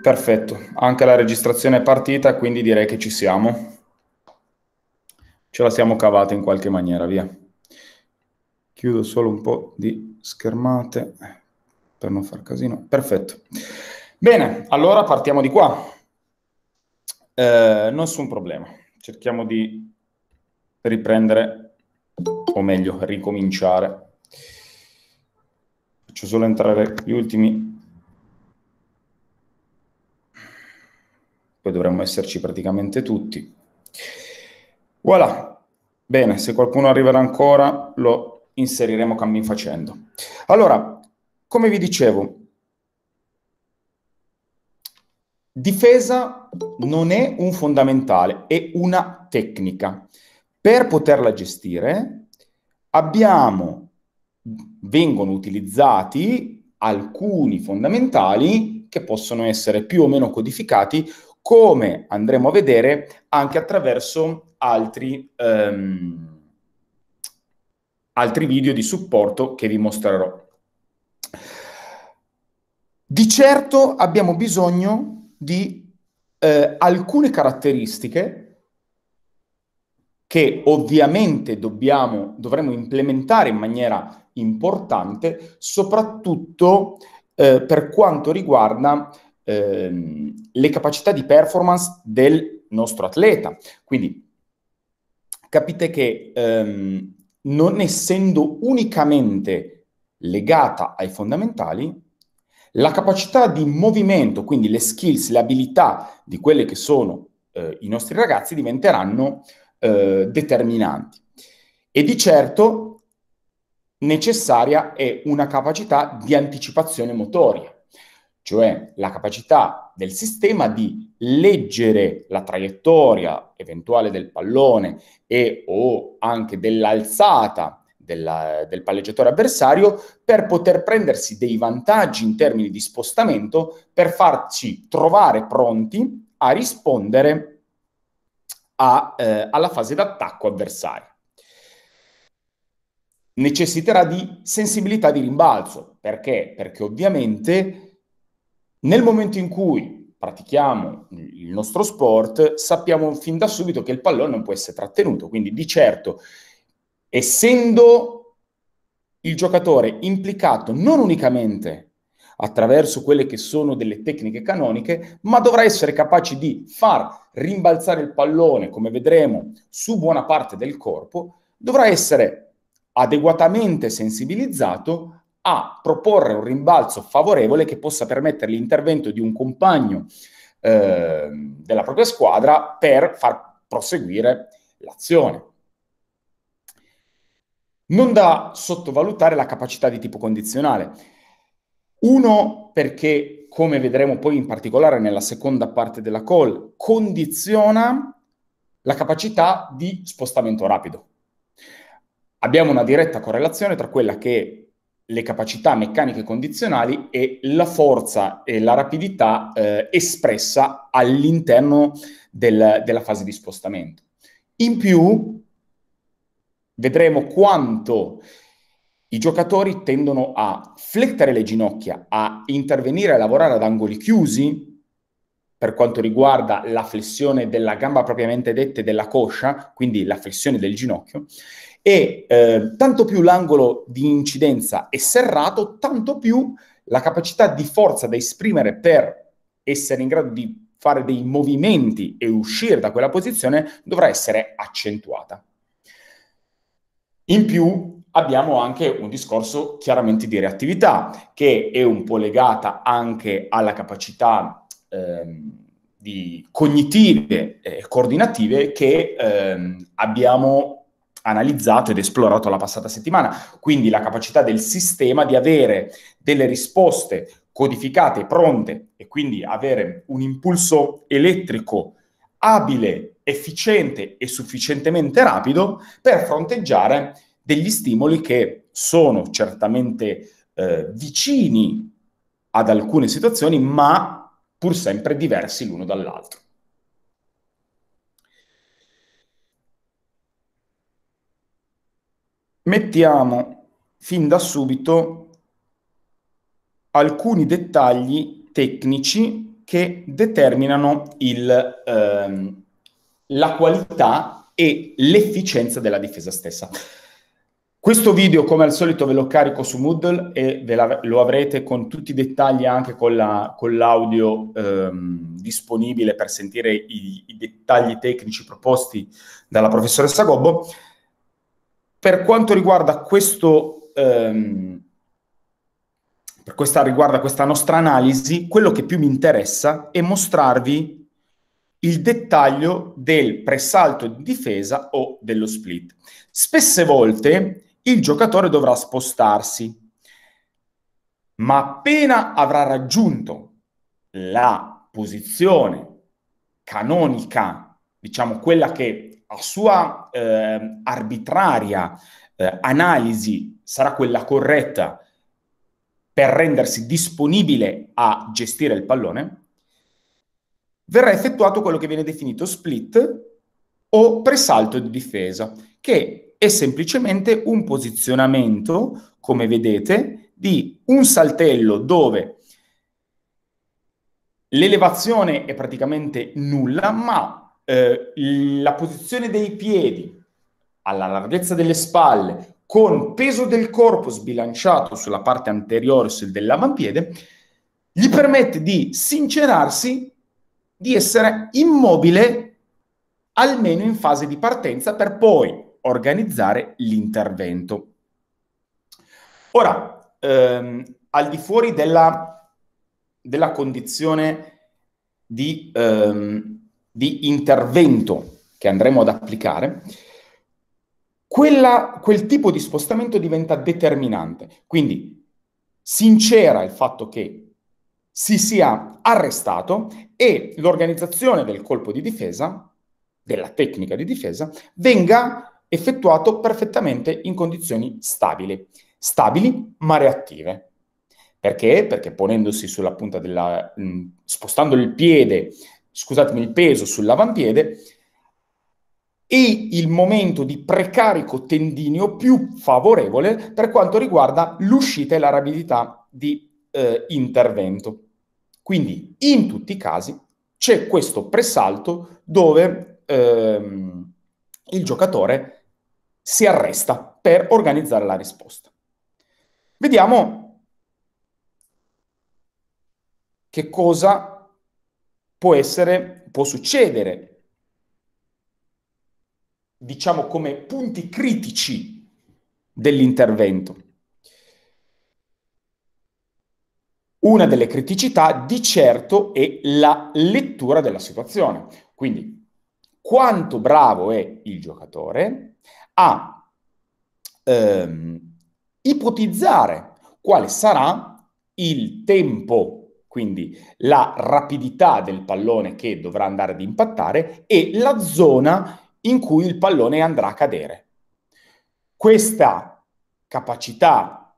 Perfetto, anche la registrazione è partita, quindi direi che ci siamo. Ce la siamo cavata in qualche maniera, via. Chiudo solo un po' di schermate per non far casino. Perfetto. Bene, allora partiamo di qua. Eh, nessun problema. Cerchiamo di riprendere, o meglio, ricominciare. Faccio solo entrare gli ultimi poi dovremmo esserci praticamente tutti. Voilà. Bene, se qualcuno arriverà ancora lo inseriremo cammin facendo. Allora, come vi dicevo, difesa non è un fondamentale, è una tecnica. Per poterla gestire abbiamo, vengono utilizzati alcuni fondamentali che possono essere più o meno codificati come andremo a vedere anche attraverso altri, um, altri video di supporto che vi mostrerò. Di certo abbiamo bisogno di eh, alcune caratteristiche che ovviamente dobbiamo, dovremo implementare in maniera importante, soprattutto eh, per quanto riguarda ehm, le capacità di performance del nostro atleta. Quindi capite che ehm, non essendo unicamente legata ai fondamentali, la capacità di movimento, quindi le skills, le abilità di quelle che sono eh, i nostri ragazzi diventeranno eh, determinanti. E di certo necessaria è una capacità di anticipazione motoria cioè la capacità del sistema di leggere la traiettoria eventuale del pallone e o anche dell'alzata della, del palleggiatore avversario per poter prendersi dei vantaggi in termini di spostamento per farci trovare pronti a rispondere a, eh, alla fase d'attacco avversaria. Necessiterà di sensibilità di rimbalzo. Perché? Perché ovviamente nel momento in cui pratichiamo il nostro sport, sappiamo fin da subito che il pallone non può essere trattenuto, quindi di certo, essendo il giocatore implicato non unicamente attraverso quelle che sono delle tecniche canoniche, ma dovrà essere capace di far rimbalzare il pallone, come vedremo, su buona parte del corpo, dovrà essere adeguatamente sensibilizzato a proporre un rimbalzo favorevole che possa permettere l'intervento di un compagno eh, della propria squadra per far proseguire l'azione. Non da sottovalutare la capacità di tipo condizionale. Uno, perché, come vedremo poi in particolare nella seconda parte della call, condiziona la capacità di spostamento rapido. Abbiamo una diretta correlazione tra quella che le capacità meccaniche condizionali e la forza e la rapidità eh, espressa all'interno del, della fase di spostamento. In più, vedremo quanto i giocatori tendono a flettere le ginocchia, a intervenire e lavorare ad angoli chiusi per quanto riguarda la flessione della gamba propriamente detta e della coscia, quindi la flessione del ginocchio, e eh, tanto più l'angolo di incidenza è serrato, tanto più la capacità di forza da esprimere per essere in grado di fare dei movimenti e uscire da quella posizione dovrà essere accentuata. In più abbiamo anche un discorso chiaramente di reattività che è un po' legata anche alla capacità ehm, cognitive e coordinative che ehm, abbiamo analizzato ed esplorato la passata settimana, quindi la capacità del sistema di avere delle risposte codificate, pronte e quindi avere un impulso elettrico abile, efficiente e sufficientemente rapido per fronteggiare degli stimoli che sono certamente eh, vicini ad alcune situazioni, ma pur sempre diversi l'uno dall'altro. Mettiamo fin da subito alcuni dettagli tecnici che determinano il, ehm, la qualità e l'efficienza della difesa stessa. Questo video, come al solito, ve lo carico su Moodle e la, lo avrete con tutti i dettagli anche con, la, con l'audio ehm, disponibile per sentire i, i, dettagli tecnici proposti dalla professoressa Gobbo. Per quanto riguarda questo, ehm, per questa, riguarda questa nostra analisi, quello che più mi interessa è mostrarvi il dettaglio del presalto di difesa o dello split. Spesse volte il giocatore dovrà spostarsi, ma appena avrà raggiunto la posizione canonica, diciamo quella che sua eh, arbitraria eh, analisi sarà quella corretta per rendersi disponibile a gestire il pallone, verrà effettuato quello che viene definito split o presalto di difesa, che è semplicemente un posizionamento, come vedete, di un saltello dove l'elevazione è praticamente nulla, ma eh, la posizione dei piedi alla larghezza delle spalle, con peso del corpo sbilanciato sulla parte anteriore dell'avampiede, gli permette di sincerarsi di essere immobile almeno in fase di partenza per poi organizzare l'intervento. Ora, ehm, al di fuori della, della condizione di, ehm, di, intervento che andremo ad applicare, quella, quel tipo di spostamento diventa determinante. Quindi sincera il fatto che si sia arrestato e l'organizzazione del colpo di difesa, della tecnica di difesa, venga effettuato perfettamente in condizioni stabili. Stabili ma reattive. Perché? Perché ponendosi sulla punta della... Mh, spostando il piede, scusatemi, il peso sull'avampiede, è il momento di precarico tendineo più favorevole per quanto riguarda l'uscita e la rapidità di eh, intervento. Quindi in tutti i casi c'è questo presalto dove ehm, il giocatore si arresta per organizzare la risposta. Vediamo che cosa può essere, può succedere, diciamo come punti critici dell'intervento. Una delle criticità di certo è la lettura della situazione. Quindi, quanto bravo è il giocatore a ehm, ipotizzare quale sarà il tempo, quindi la rapidità del pallone che dovrà andare ad impattare e la zona in cui il pallone andrà a cadere. Questa capacità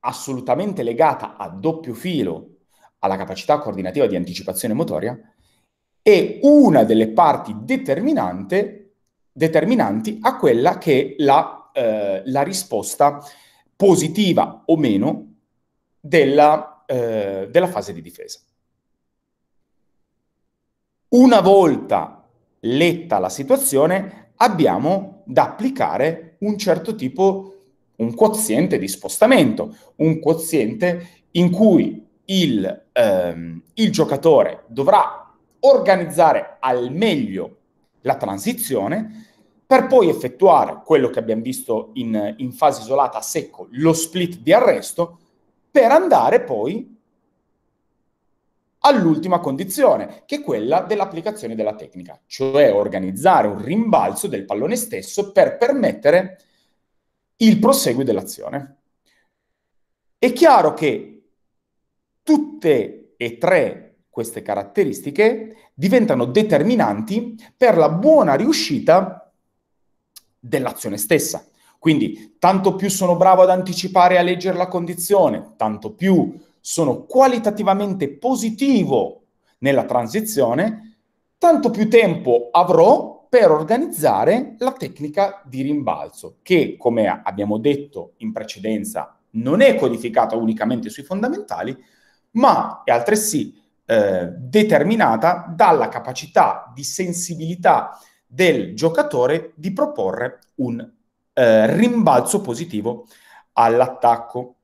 assolutamente legata a doppio filo alla capacità coordinativa di anticipazione motoria, è una delle parti determinanti a quella che è la, eh, la risposta positiva o meno della, eh, della fase di difesa. Una volta letta la situazione, abbiamo da applicare un certo tipo un quoziente di spostamento, un quoziente in cui il, ehm, il giocatore dovrà organizzare al meglio la transizione per poi effettuare quello che abbiamo visto in, in fase isolata a secco, lo split di arresto, per andare poi all'ultima condizione, che è quella dell'applicazione della tecnica, cioè organizzare un rimbalzo del pallone stesso per permettere il proseguo dell'azione. È chiaro che tutte e tre queste caratteristiche diventano determinanti per la buona riuscita dell'azione stessa. Quindi, tanto più sono bravo ad anticipare e a leggere la condizione, tanto più sono qualitativamente positivo nella transizione, tanto più tempo avrò per organizzare la tecnica di rimbalzo, che, come abbiamo detto in precedenza, non è codificata unicamente sui fondamentali, ma è altresì eh, determinata dalla capacità di sensibilità del giocatore di proporre un eh, rimbalzo positivo all'attacco.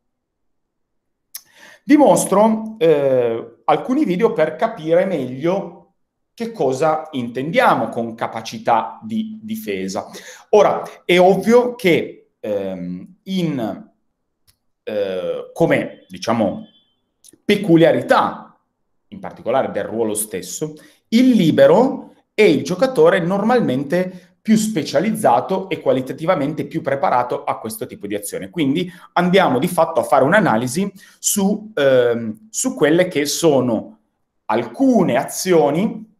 Vi mostro eh, alcuni video per capire meglio che cosa intendiamo con capacità di difesa. Ora, è ovvio che ehm, in, eh, come diciamo peculiarità in particolare del ruolo stesso, il libero è il giocatore normalmente più specializzato e qualitativamente più preparato a questo tipo di azione. Quindi andiamo di fatto a fare un'analisi su, ehm, su quelle che sono alcune azioni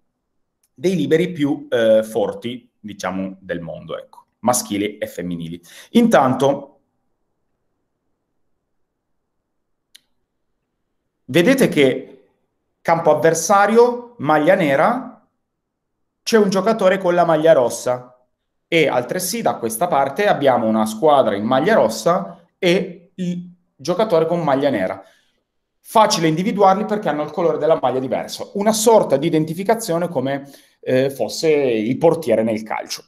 dei liberi più eh, forti, diciamo, del mondo, ecco, maschili e femminili. Intanto, vedete che Campo avversario, maglia nera, c'è un giocatore con la maglia rossa e altresì da questa parte abbiamo una squadra in maglia rossa e il giocatore con maglia nera. Facile individuarli perché hanno il colore della maglia diverso, una sorta di identificazione come eh, fosse il portiere nel calcio.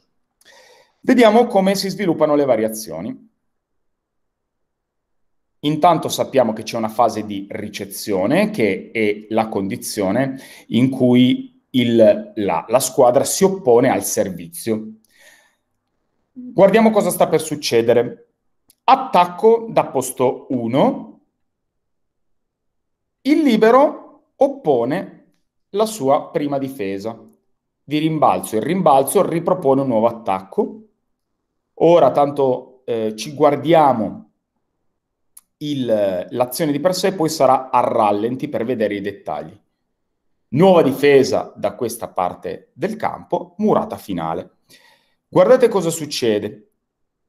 Vediamo come si sviluppano le variazioni. Intanto sappiamo che c'è una fase di ricezione, che è la condizione in cui il, la, la squadra si oppone al servizio. Guardiamo cosa sta per succedere. Attacco da posto 1. Il libero oppone la sua prima difesa. Di rimbalzo il rimbalzo ripropone un nuovo attacco. Ora tanto eh, ci guardiamo il, l'azione di per sé poi sarà a rallenti per vedere i dettagli. Nuova difesa da questa parte del campo, murata finale. Guardate cosa succede.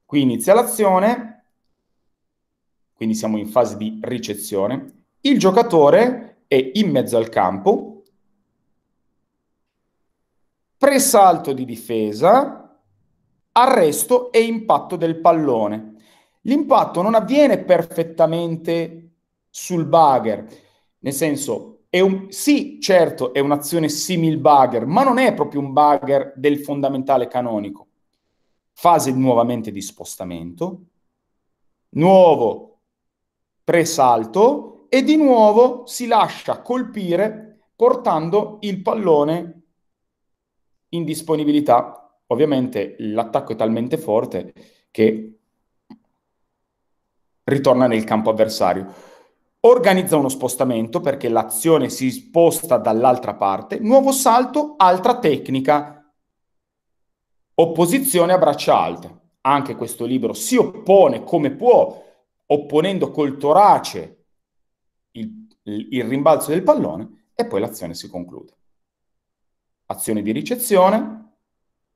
Qui inizia l'azione, quindi siamo in fase di ricezione. Il giocatore è in mezzo al campo, presalto di difesa, arresto e impatto del pallone. L'impatto non avviene perfettamente sul bugger, nel senso, un, sì, certo, è un'azione simil bugger, ma non è proprio un bugger del fondamentale canonico. Fase nuovamente di spostamento, nuovo presalto e di nuovo si lascia colpire portando il pallone in disponibilità. Ovviamente l'attacco è talmente forte che ritorna nel campo avversario. Organizza uno spostamento perché l'azione si sposta dall'altra parte, nuovo salto, altra tecnica, opposizione a braccia alte. Anche questo libro si oppone come può, opponendo col torace il, il rimbalzo del pallone e poi l'azione si conclude. Azione di ricezione.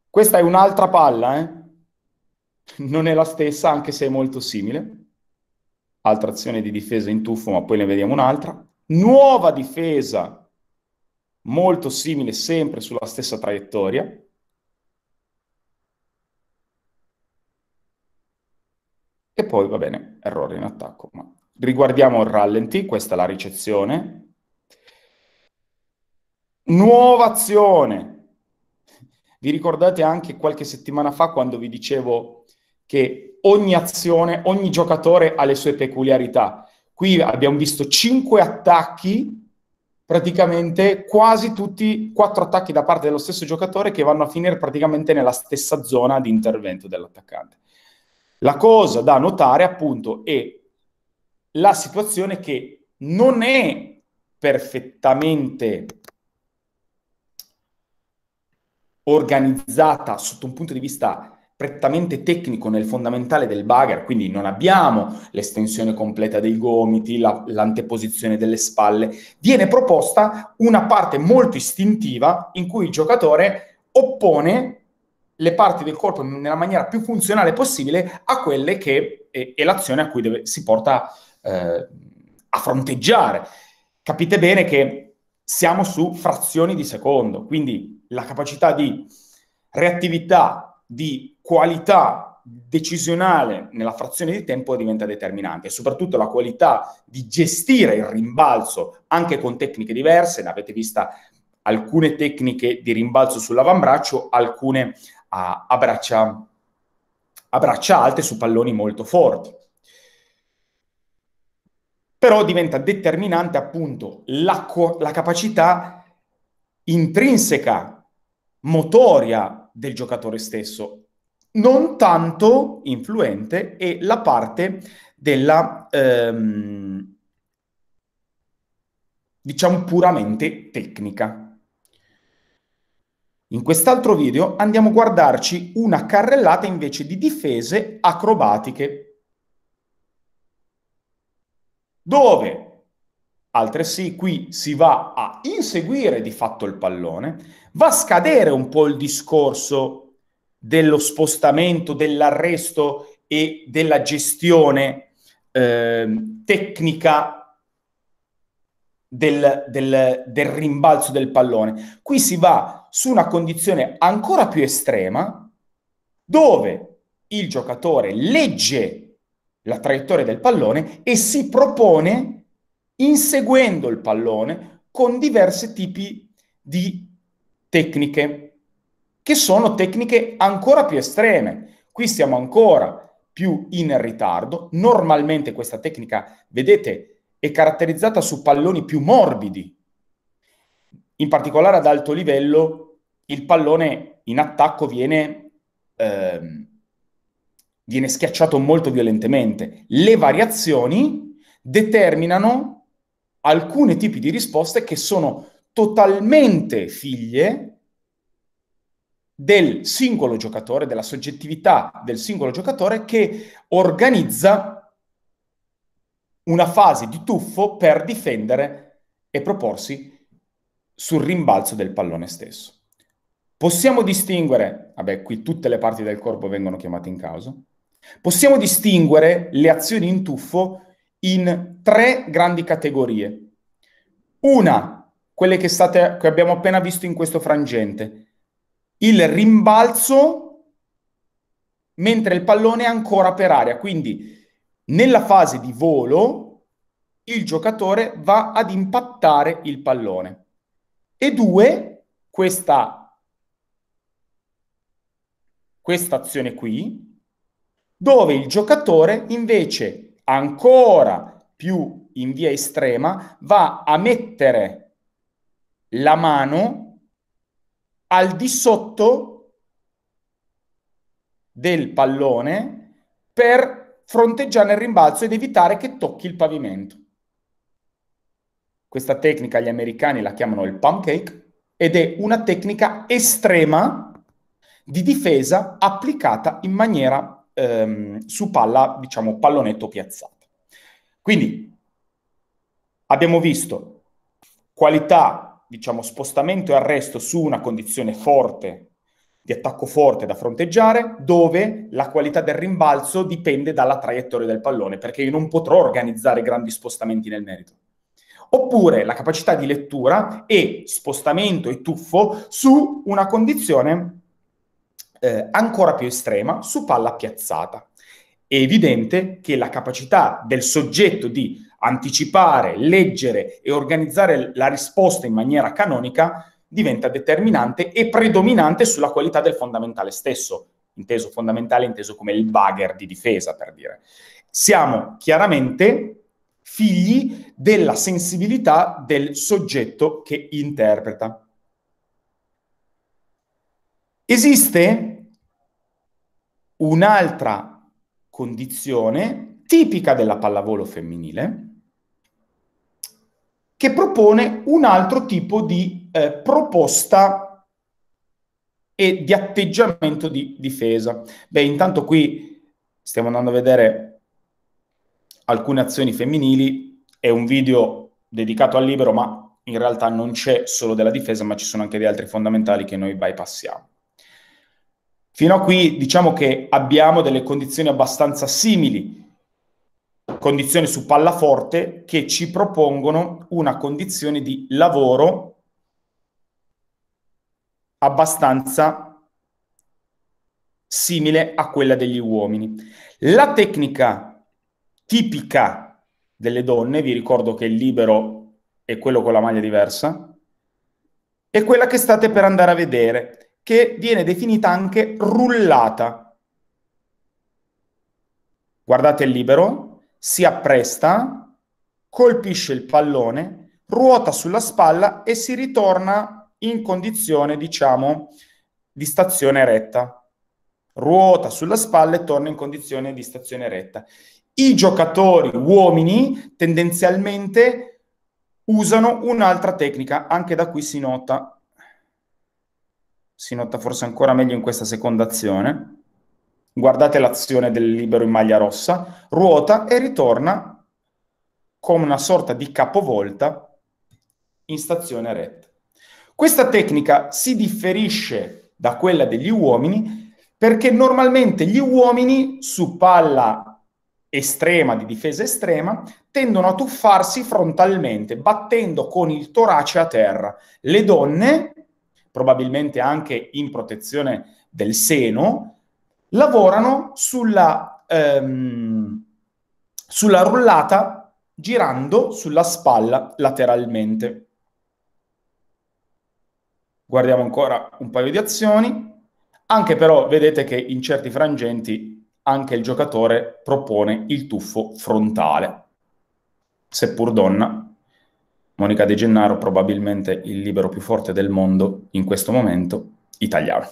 Questa è un'altra palla, eh? non è la stessa anche se è molto simile altra azione di difesa in tuffo, ma poi ne vediamo un'altra. Nuova difesa, molto simile, sempre sulla stessa traiettoria. E poi, va bene, errore in attacco. Ma riguardiamo il rallenti, questa è la ricezione. Nuova azione. Vi ricordate anche qualche settimana fa quando vi dicevo che ogni azione, ogni giocatore ha le sue peculiarità. Qui abbiamo visto cinque attacchi, praticamente quasi tutti, quattro attacchi da parte dello stesso giocatore che vanno a finire praticamente nella stessa zona di intervento dell'attaccante. La cosa da notare appunto è la situazione che non è perfettamente organizzata sotto un punto di vista prettamente tecnico nel fondamentale del bugger, quindi non abbiamo l'estensione completa dei gomiti, la, l'anteposizione delle spalle, viene proposta una parte molto istintiva in cui il giocatore oppone le parti del corpo nella maniera più funzionale possibile a quelle che è, è l'azione a cui deve, si porta eh, a fronteggiare. Capite bene che siamo su frazioni di secondo, quindi la capacità di reattività, di qualità decisionale nella frazione di tempo diventa determinante soprattutto la qualità di gestire il rimbalzo anche con tecniche diverse, ne avete vista alcune tecniche di rimbalzo sull'avambraccio, alcune a, a, braccia, a braccia alte su palloni molto forti. Però diventa determinante appunto la, la capacità intrinseca, motoria del giocatore stesso, non tanto influente è la parte della, ehm, diciamo, puramente tecnica. In quest'altro video andiamo a guardarci una carrellata invece di difese acrobatiche, dove altresì qui si va a inseguire di fatto il pallone, va a scadere un po' il discorso dello spostamento, dell'arresto e della gestione eh, tecnica del, del, del rimbalzo del pallone. Qui si va su una condizione ancora più estrema dove il giocatore legge la traiettoria del pallone e si propone inseguendo il pallone con diversi tipi di tecniche, che sono tecniche ancora più estreme. Qui siamo ancora più in ritardo. Normalmente questa tecnica, vedete, è caratterizzata su palloni più morbidi. In particolare ad alto livello il pallone in attacco viene, ehm, viene schiacciato molto violentemente. Le variazioni determinano alcuni tipi di risposte che sono totalmente figlie del singolo giocatore, della soggettività del singolo giocatore che organizza una fase di tuffo per difendere e proporsi sul rimbalzo del pallone stesso. Possiamo distinguere, vabbè, qui tutte le parti del corpo vengono chiamate in causa, possiamo distinguere le azioni in tuffo in tre grandi categorie. Una, quelle che, state, che abbiamo appena visto in questo frangente, il rimbalzo mentre il pallone è ancora per aria, quindi nella fase di volo, il giocatore va ad impattare il pallone. E due, questa, questa azione qui, dove il giocatore invece ancora più in via estrema va a mettere la mano al di sotto del pallone per fronteggiare il rimbalzo ed evitare che tocchi il pavimento. Questa tecnica gli americani la chiamano il pancake ed è una tecnica estrema di difesa applicata in maniera ehm, su palla, diciamo pallonetto piazzato. Quindi abbiamo visto qualità, diciamo spostamento e arresto su una condizione forte di attacco forte da fronteggiare, dove la qualità del rimbalzo dipende dalla traiettoria del pallone, perché io non potrò organizzare grandi spostamenti nel merito. Oppure la capacità di lettura e spostamento e tuffo su una condizione eh, ancora più estrema, su palla piazzata. È evidente che la capacità del soggetto di anticipare, leggere e organizzare la risposta in maniera canonica diventa determinante e predominante sulla qualità del fondamentale stesso, inteso fondamentale inteso come il bugger di difesa, per dire. Siamo chiaramente figli della sensibilità del soggetto che interpreta. Esiste un'altra condizione tipica della pallavolo femminile che propone un altro tipo di eh, proposta e di atteggiamento di difesa. Beh, intanto qui stiamo andando a vedere alcune azioni femminili, è un video dedicato al libero, ma in realtà non c'è solo della difesa, ma ci sono anche degli altri fondamentali che noi bypassiamo. Fino a qui diciamo che abbiamo delle condizioni abbastanza simili, condizioni su palla forte che ci propongono una condizione di lavoro abbastanza simile a quella degli uomini. La tecnica tipica delle donne, vi ricordo che il libero è quello con la maglia diversa, è quella che state per andare a vedere, che viene definita anche rullata. Guardate il libero, si appresta, colpisce il pallone, ruota sulla spalla e si ritorna in condizione, diciamo, di stazione retta. Ruota sulla spalla e torna in condizione di stazione retta. I giocatori uomini tendenzialmente usano un'altra tecnica, anche da qui si nota, si nota forse ancora meglio in questa seconda azione. Guardate l'azione del libero in maglia rossa, ruota e ritorna come una sorta di capovolta in stazione retta. Questa tecnica si differisce da quella degli uomini perché normalmente gli uomini su palla estrema, di difesa estrema, tendono a tuffarsi frontalmente, battendo con il torace a terra. Le donne, probabilmente anche in protezione del seno, lavorano sulla, ehm, sulla rullata girando sulla spalla lateralmente. Guardiamo ancora un paio di azioni. Anche però vedete che in certi frangenti anche il giocatore propone il tuffo frontale. Seppur donna, Monica De Gennaro probabilmente il libero più forte del mondo in questo momento, italiano.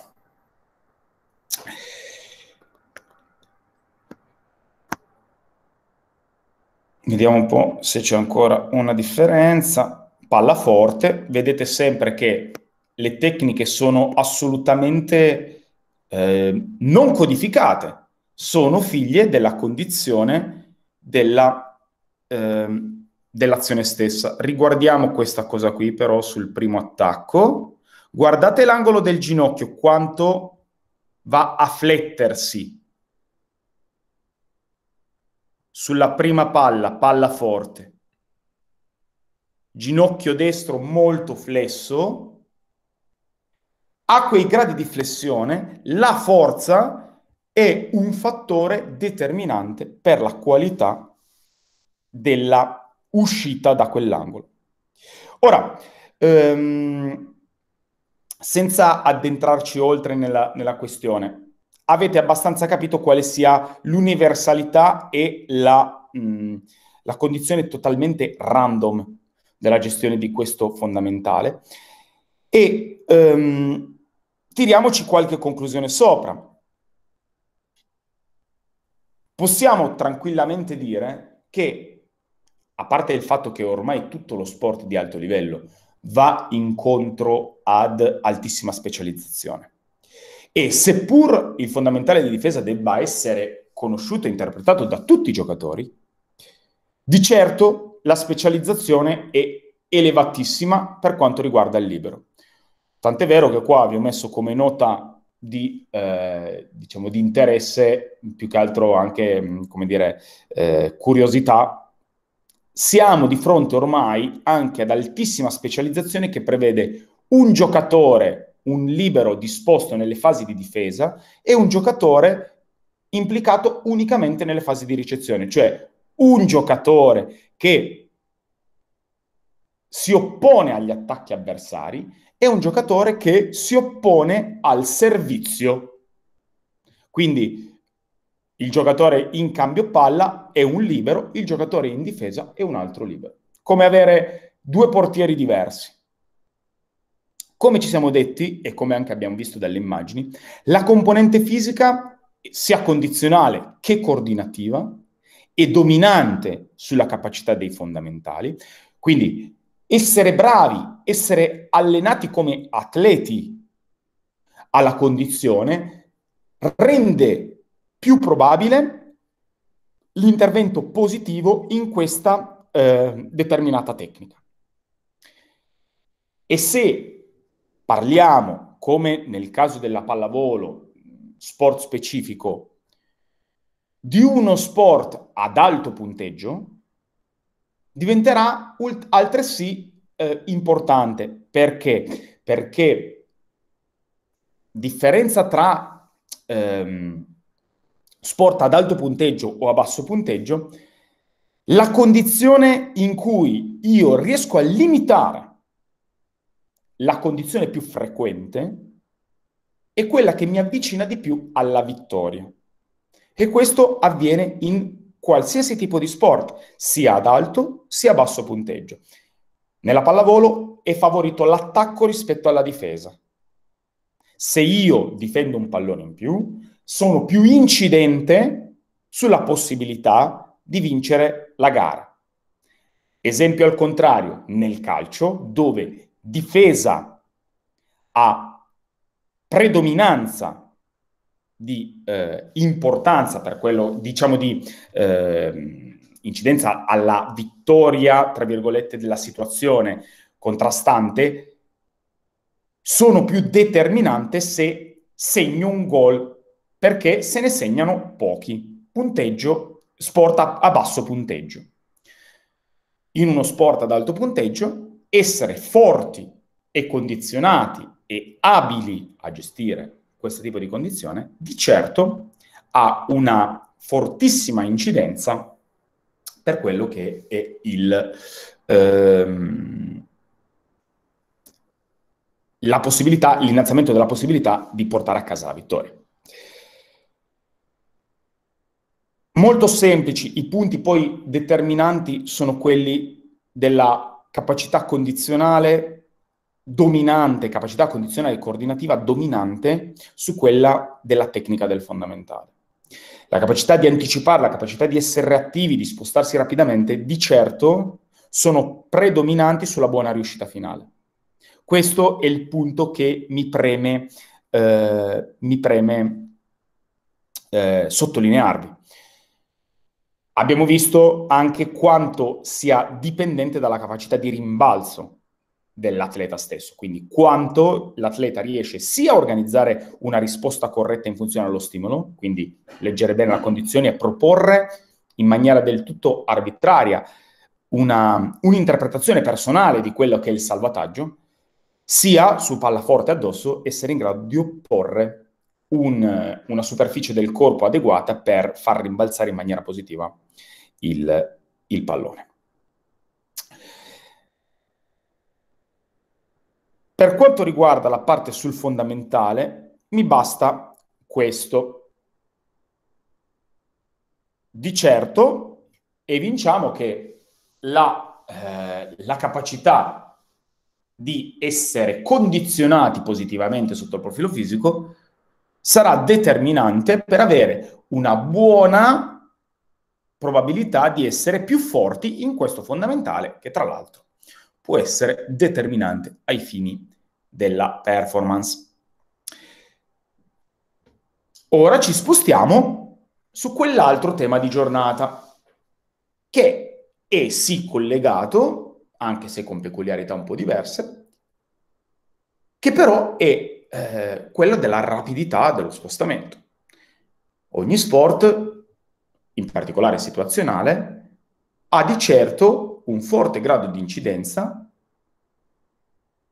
Vediamo un po' se c'è ancora una differenza. Palla forte, vedete sempre che le tecniche sono assolutamente eh, non codificate, sono figlie della condizione della, ehm, dell'azione stessa. Riguardiamo questa cosa qui però sul primo attacco. Guardate l'angolo del ginocchio, quanto va a flettersi sulla prima palla, palla forte. Ginocchio destro molto flesso. A quei gradi di flessione la forza è un fattore determinante per la qualità della uscita da quell'angolo. Ora, ehm, senza addentrarci oltre nella, nella questione, avete abbastanza capito quale sia l'universalità e la, mh, la condizione totalmente random della gestione di questo fondamentale. E ehm, tiriamoci qualche conclusione sopra possiamo tranquillamente dire che, a parte il fatto che ormai tutto lo sport di alto livello va incontro ad altissima specializzazione, e seppur il fondamentale di difesa debba essere conosciuto e interpretato da tutti i giocatori, di certo la specializzazione è elevatissima per quanto riguarda il libero. Tant'è vero che qua vi ho messo come nota di, eh, diciamo, di interesse, più che altro anche, come dire, eh, curiosità, siamo di fronte ormai anche ad altissima specializzazione che prevede un giocatore, un libero disposto nelle fasi di difesa e un giocatore implicato unicamente nelle fasi di ricezione, cioè un giocatore che si oppone agli attacchi avversari è un giocatore che si oppone al servizio. Quindi il giocatore in cambio palla è un libero, il giocatore in difesa è un altro libero. Come avere due portieri diversi. Come ci siamo detti, e come anche abbiamo visto dalle immagini, la componente fisica, sia condizionale che coordinativa, è dominante sulla capacità dei fondamentali. Quindi essere bravi, essere allenati come atleti alla condizione rende più probabile l'intervento positivo in questa eh, determinata tecnica. E se parliamo, come nel caso della pallavolo, sport specifico, di uno sport ad alto punteggio, diventerà ult- altresì eh, importante. Perché? Perché differenza tra ehm, sport ad alto punteggio o a basso punteggio, la condizione in cui io riesco a limitare la condizione più frequente è quella che mi avvicina di più alla vittoria. E questo avviene in qualsiasi tipo di sport, sia ad alto sia a basso punteggio. Nella pallavolo è favorito l'attacco rispetto alla difesa. Se io difendo un pallone in più, sono più incidente sulla possibilità di vincere la gara. Esempio al contrario, nel calcio, dove difesa ha predominanza di eh, importanza per quello, diciamo, di eh, incidenza alla vittoria, tra virgolette, della situazione contrastante, sono più determinante se segno un gol, perché se ne segnano pochi. Punteggio, sport a, a basso punteggio. In uno sport ad alto punteggio, essere forti e condizionati e abili a gestire questo tipo di condizione, di certo ha una fortissima incidenza per quello che è il, ehm, la possibilità, l'innalzamento della possibilità di portare a casa la vittoria. Molto semplici, i punti poi determinanti sono quelli della capacità condizionale dominante, capacità condizionale coordinativa dominante su quella della tecnica del fondamentale. La capacità di anticipare, la capacità di essere reattivi, di spostarsi rapidamente, di certo sono predominanti sulla buona riuscita finale. Questo è il punto che mi preme, eh, mi preme eh, sottolinearvi. Abbiamo visto anche quanto sia dipendente dalla capacità di rimbalzo dell'atleta stesso, quindi quanto l'atleta riesce sia a organizzare una risposta corretta in funzione allo stimolo, quindi leggere bene le condizioni e proporre in maniera del tutto arbitraria una, un'interpretazione personale di quello che è il salvataggio, sia su palla forte addosso essere in grado di opporre un, una superficie del corpo adeguata per far rimbalzare in maniera positiva il, il pallone. Per quanto riguarda la parte sul fondamentale, mi basta questo. Di certo evinciamo che la, eh, la capacità di essere condizionati positivamente sotto il profilo fisico sarà determinante per avere una buona probabilità di essere più forti in questo fondamentale che tra l'altro può essere determinante ai fini della performance. Ora ci spostiamo su quell'altro tema di giornata, che è sì collegato, anche se con peculiarità un po' diverse, che però è eh, quello della rapidità dello spostamento. Ogni sport, in particolare situazionale, ha di certo un forte grado di incidenza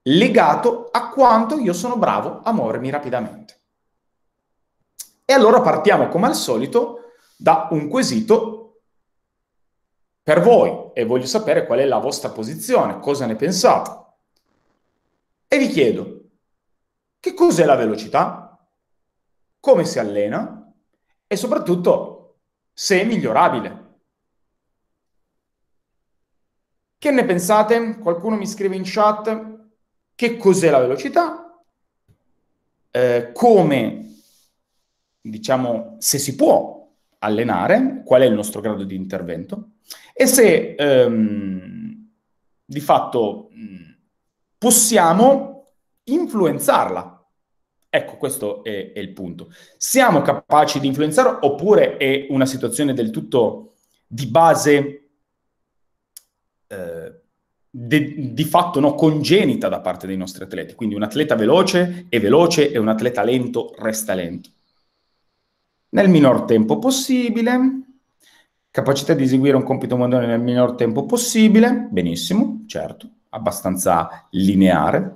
legato a quanto io sono bravo a muovermi rapidamente. E allora partiamo come al solito da un quesito per voi e voglio sapere qual è la vostra posizione, cosa ne pensate. E vi chiedo, che cos'è la velocità? Come si allena? E soprattutto, se è migliorabile. Che ne pensate? Qualcuno mi scrive in chat che cos'è la velocità, eh, come, diciamo, se si può allenare, qual è il nostro grado di intervento e se ehm, di fatto mh, possiamo influenzarla. Ecco, questo è, è, il punto. Siamo capaci di influenzare oppure è una situazione del tutto di base eh, de, di fatto no, congenita da parte dei nostri atleti. Quindi un atleta veloce è veloce e un atleta lento resta lento. Nel minor tempo possibile, capacità di eseguire un compito manuale nel minor tempo possibile, benissimo, certo, abbastanza lineare.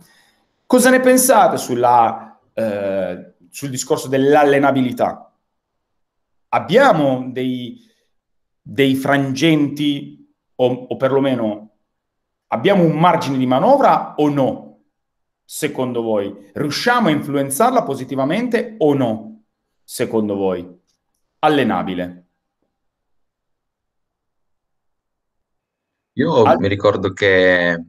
Cosa ne pensate sulla, eh, sul discorso dell'allenabilità. Abbiamo dei, dei frangenti o, o perlomeno abbiamo un margine di manovra o no? Secondo voi? Riusciamo a influenzarla positivamente o no? Secondo voi? Allenabile. Io Al- mi ricordo che...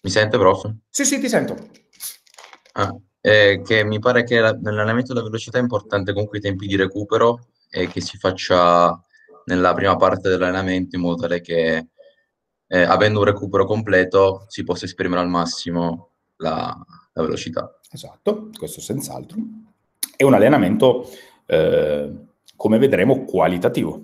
Mi sente, prof? Sì, sì, ti sento. Ah, eh, che mi pare che la- nell'allenamento della velocità è importante comunque i tempi di recupero e che si faccia nella prima parte dell'allenamento in modo tale che eh, avendo un recupero completo si possa esprimere al massimo la, la velocità. Esatto, questo senz'altro. È un allenamento, eh, come vedremo, qualitativo,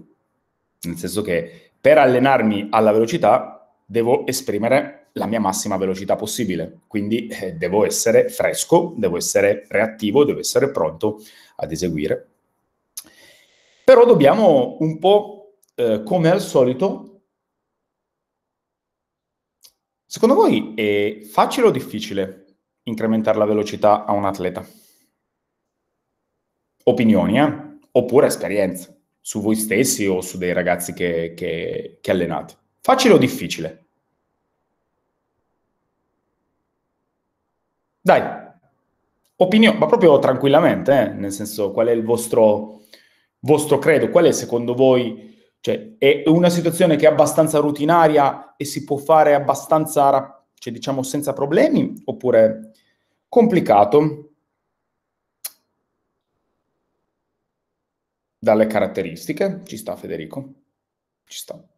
nel senso che per allenarmi alla velocità devo esprimere la mia massima velocità possibile, quindi eh, devo essere fresco, devo essere reattivo, devo essere pronto ad eseguire. Però dobbiamo un po', eh, come al solito, Secondo voi è facile o difficile incrementare la velocità a un atleta? Opinioni, eh? Oppure esperienze su voi stessi o su dei ragazzi che, che, che allenate. Facile o difficile? Dai, opinione, ma proprio tranquillamente, eh? nel senso qual è il vostro, vostro credo, qual è secondo voi cioè, è una situazione che è abbastanza rutinaria e si può fare abbastanza, cioè, diciamo, senza problemi, oppure complicato dalle caratteristiche? Ci sta, Federico? Ci sta.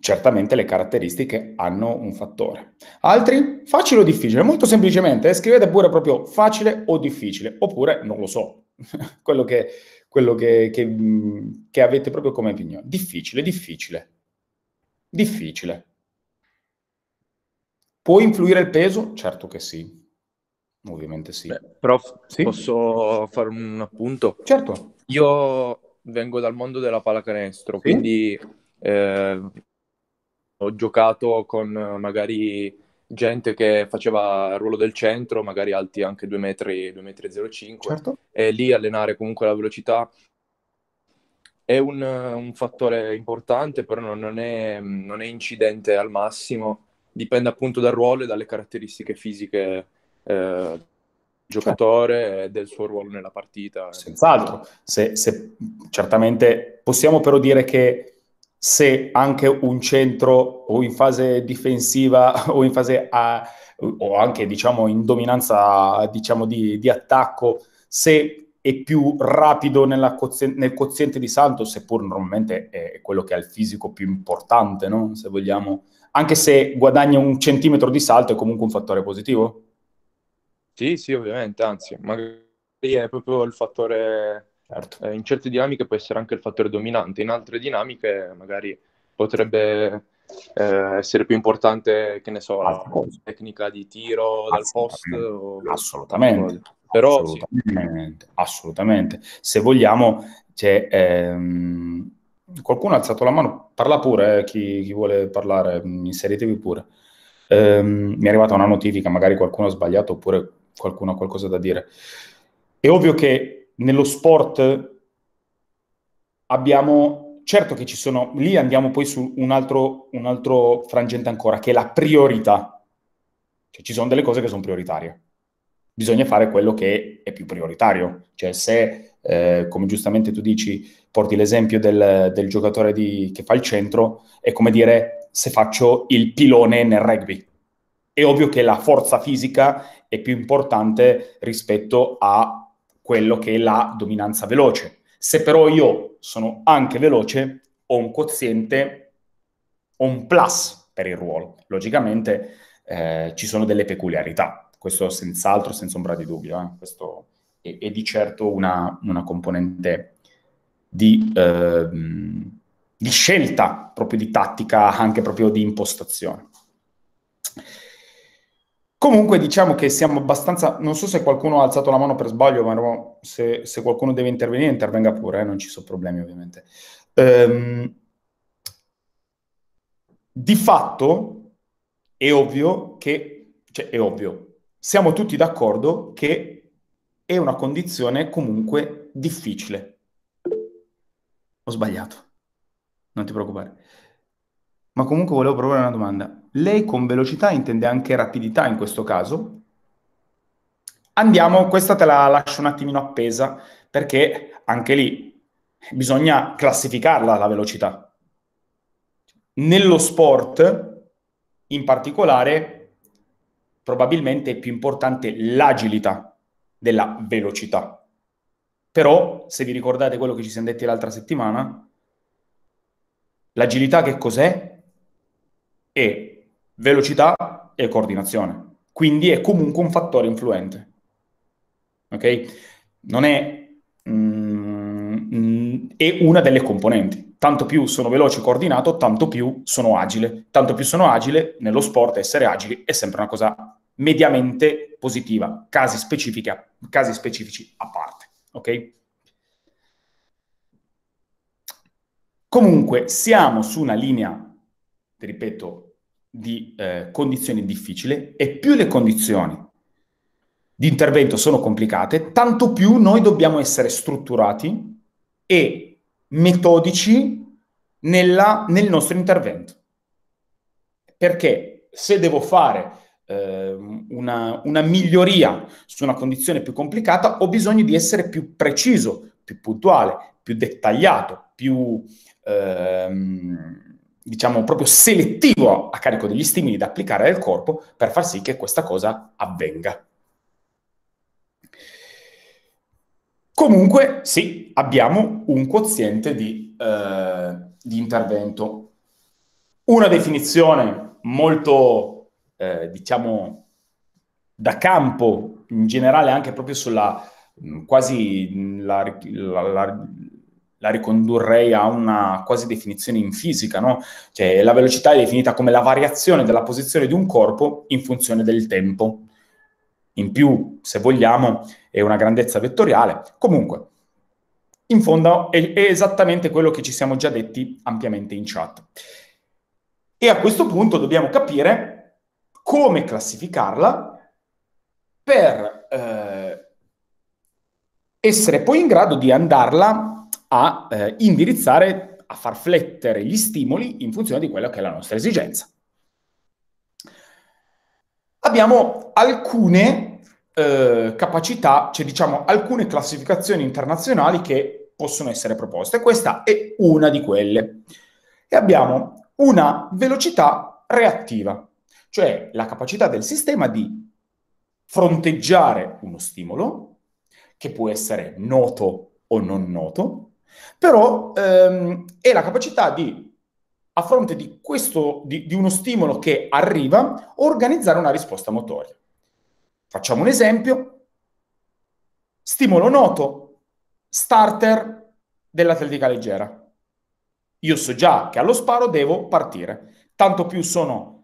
Certamente le caratteristiche hanno un fattore. Altri? Facile o difficile? Molto semplicemente, eh, scrivete pure proprio facile o difficile, oppure non lo so. Quello che quello che, che, che avete proprio come opinione. Difficile, difficile. Difficile. Può influire il peso? Certo che sì. Ovviamente sì. Beh, prof, sì? posso fare un appunto? Certo. Io vengo dal mondo della pallacanestro, sì? quindi eh, ho giocato con magari gente che faceva il ruolo del centro, magari alti anche 2 metri, 2 metri 05, certo. e lì allenare comunque la velocità è un, un fattore importante, però non è, non è, incidente al massimo, dipende appunto dal ruolo e dalle caratteristiche fisiche eh, giocatore e del suo ruolo nella partita. Senz'altro, se, se, certamente possiamo però dire che se anche un centro o in fase difensiva o in fase a, o anche diciamo in dominanza diciamo di, di attacco se è più rapido quoziente, nel quoziente di salto seppur normalmente è quello che ha il fisico più importante no? se vogliamo anche se guadagna un centimetro di salto è comunque un fattore positivo sì sì ovviamente anzi magari è proprio il fattore Certo. Eh, in certe dinamiche può essere anche il fattore dominante, in altre dinamiche magari potrebbe eh, essere più importante, che ne so, la tecnica di tiro dal post. O... Assolutamente. Però, assolutamente, sì. assolutamente. Se vogliamo, c'è, ehm, qualcuno ha alzato la mano, parla pure, eh, chi, chi, vuole parlare, inseritevi pure. Ehm, mi è arrivata una notifica, magari qualcuno ha sbagliato oppure qualcuno ha qualcosa da dire. È ovvio che nello sport abbiamo, certo che ci sono, lì andiamo poi su un altro, un altro frangente ancora, che è la priorità. Cioè ci sono delle cose che sono prioritarie. Bisogna fare quello che è più prioritario. Cioè se, eh, come giustamente tu dici, porti l'esempio del, del giocatore di, che fa il centro, è come dire se faccio il pilone nel rugby. È ovvio che la forza fisica è più importante rispetto a quello che è la dominanza veloce. Se però io sono anche veloce, ho un quoziente, ho un plus per il ruolo. Logicamente eh, ci sono delle peculiarità, questo senz'altro, senza ombra di dubbio. Eh. Questo è, è, di certo una, una componente di, eh, di scelta, proprio di tattica, anche proprio di impostazione. Comunque diciamo che siamo abbastanza, non so se qualcuno ha alzato la mano per sbaglio, ma se, se qualcuno deve intervenire intervenga pure, eh, non ci sono problemi ovviamente. Ehm, di fatto è ovvio che, cioè è ovvio, siamo tutti d'accordo che è una condizione comunque difficile. Ho sbagliato, non ti preoccupare. Ma comunque volevo provare una domanda. Lei con velocità intende anche rapidità in questo caso? Andiamo, questa te la lascio un attimino appesa perché anche lì bisogna classificarla la velocità. Nello sport, in particolare, probabilmente è più importante l'agilità della velocità. Però, se vi ricordate quello che ci siamo detti l'altra settimana, l'agilità che cos'è? È velocità e coordinazione. Quindi è comunque un fattore influente. Ok? Non è... Mm, è una delle componenti. Tanto più sono veloce e coordinato, tanto più sono agile. Tanto più sono agile, nello sport essere agili è sempre una cosa mediamente positiva, casi, casi specifici a parte. Ok? Comunque siamo su una linea, ripeto, di eh, condizioni difficili e più le condizioni di intervento sono complicate, tanto più noi dobbiamo essere strutturati e metodici nella, nel nostro intervento. Perché se devo fare eh, una, una, miglioria su una condizione più complicata, ho bisogno di essere più preciso, più puntuale, più dettagliato, più, ehm, diciamo, proprio selettivo a carico degli stimoli da applicare al corpo per far sì che questa cosa avvenga. Comunque, sì, abbiamo un quoziente di, eh, di intervento. Una definizione molto eh, diciamo, da campo, in generale anche proprio sulla, mm, quasi mm, la, la, la, la, ricondurrei a una quasi definizione in fisica, no? Cioè la velocità è definita come la variazione della posizione di un corpo in funzione del tempo. In più, se vogliamo, è una grandezza vettoriale. Comunque, in fondo è, è esattamente quello che ci siamo già detti ampiamente in chat. E a questo punto dobbiamo capire come classificarla per eh, essere poi in grado di andarla a eh, indirizzare, a far flettere gli stimoli in funzione di quella che è la nostra esigenza. Abbiamo alcune eh, capacità, cioè diciamo alcune classificazioni internazionali che possono essere proposte. Questa è una di quelle. E abbiamo una velocità reattiva cioè la capacità del sistema di fronteggiare uno stimolo, che può essere noto o non noto, però ehm, è la capacità di, a fronte di, questo, di, di uno stimolo che arriva, organizzare una risposta motoria. Facciamo un esempio. Stimolo noto, starter dell'atletica leggera. Io so già che allo sparo devo partire. Tanto più sono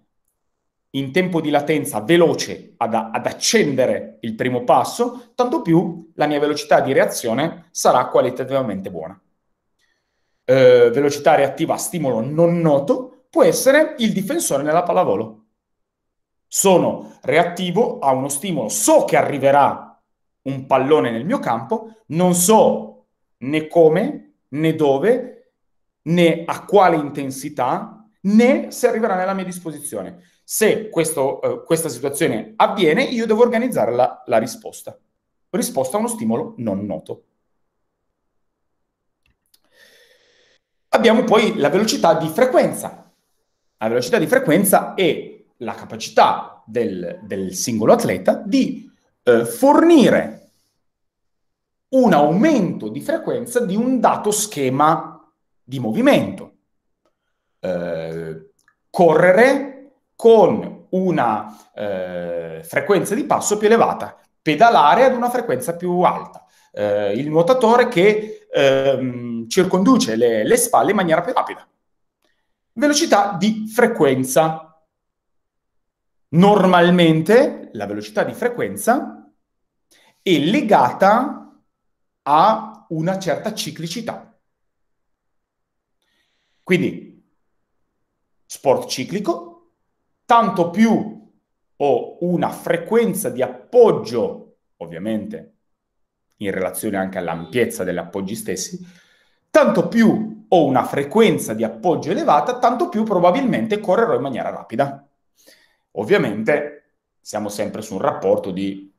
in tempo di latenza veloce ad, ad, accendere il primo passo, tanto più la mia velocità di reazione sarà qualitativamente buona. Eh, velocità reattiva a stimolo non noto può essere il difensore nella pallavolo. Sono reattivo a uno stimolo, so che arriverà un pallone nel mio campo, non so né come, né dove, né a quale intensità, né se arriverà nella mia disposizione se questo, uh, questa situazione avviene, io devo organizzare la, la risposta. Risposta a uno stimolo non noto. Abbiamo poi la velocità di frequenza. La velocità di frequenza è la capacità del, del singolo atleta di eh, fornire un aumento di frequenza di un dato schema di movimento. Eh, correre con una eh, frequenza di passo più elevata, pedalare ad una frequenza più alta, eh, il nuotatore che ehm, circonduce le, le spalle in maniera più rapida. Velocità di frequenza. Normalmente la velocità di frequenza è legata a una certa ciclicità. Quindi, sport ciclico, tanto più ho una frequenza di appoggio, ovviamente in relazione anche all'ampiezza degli appoggi stessi, tanto più ho una frequenza di appoggio elevata, tanto più probabilmente correrò in maniera rapida. Ovviamente siamo sempre su un rapporto di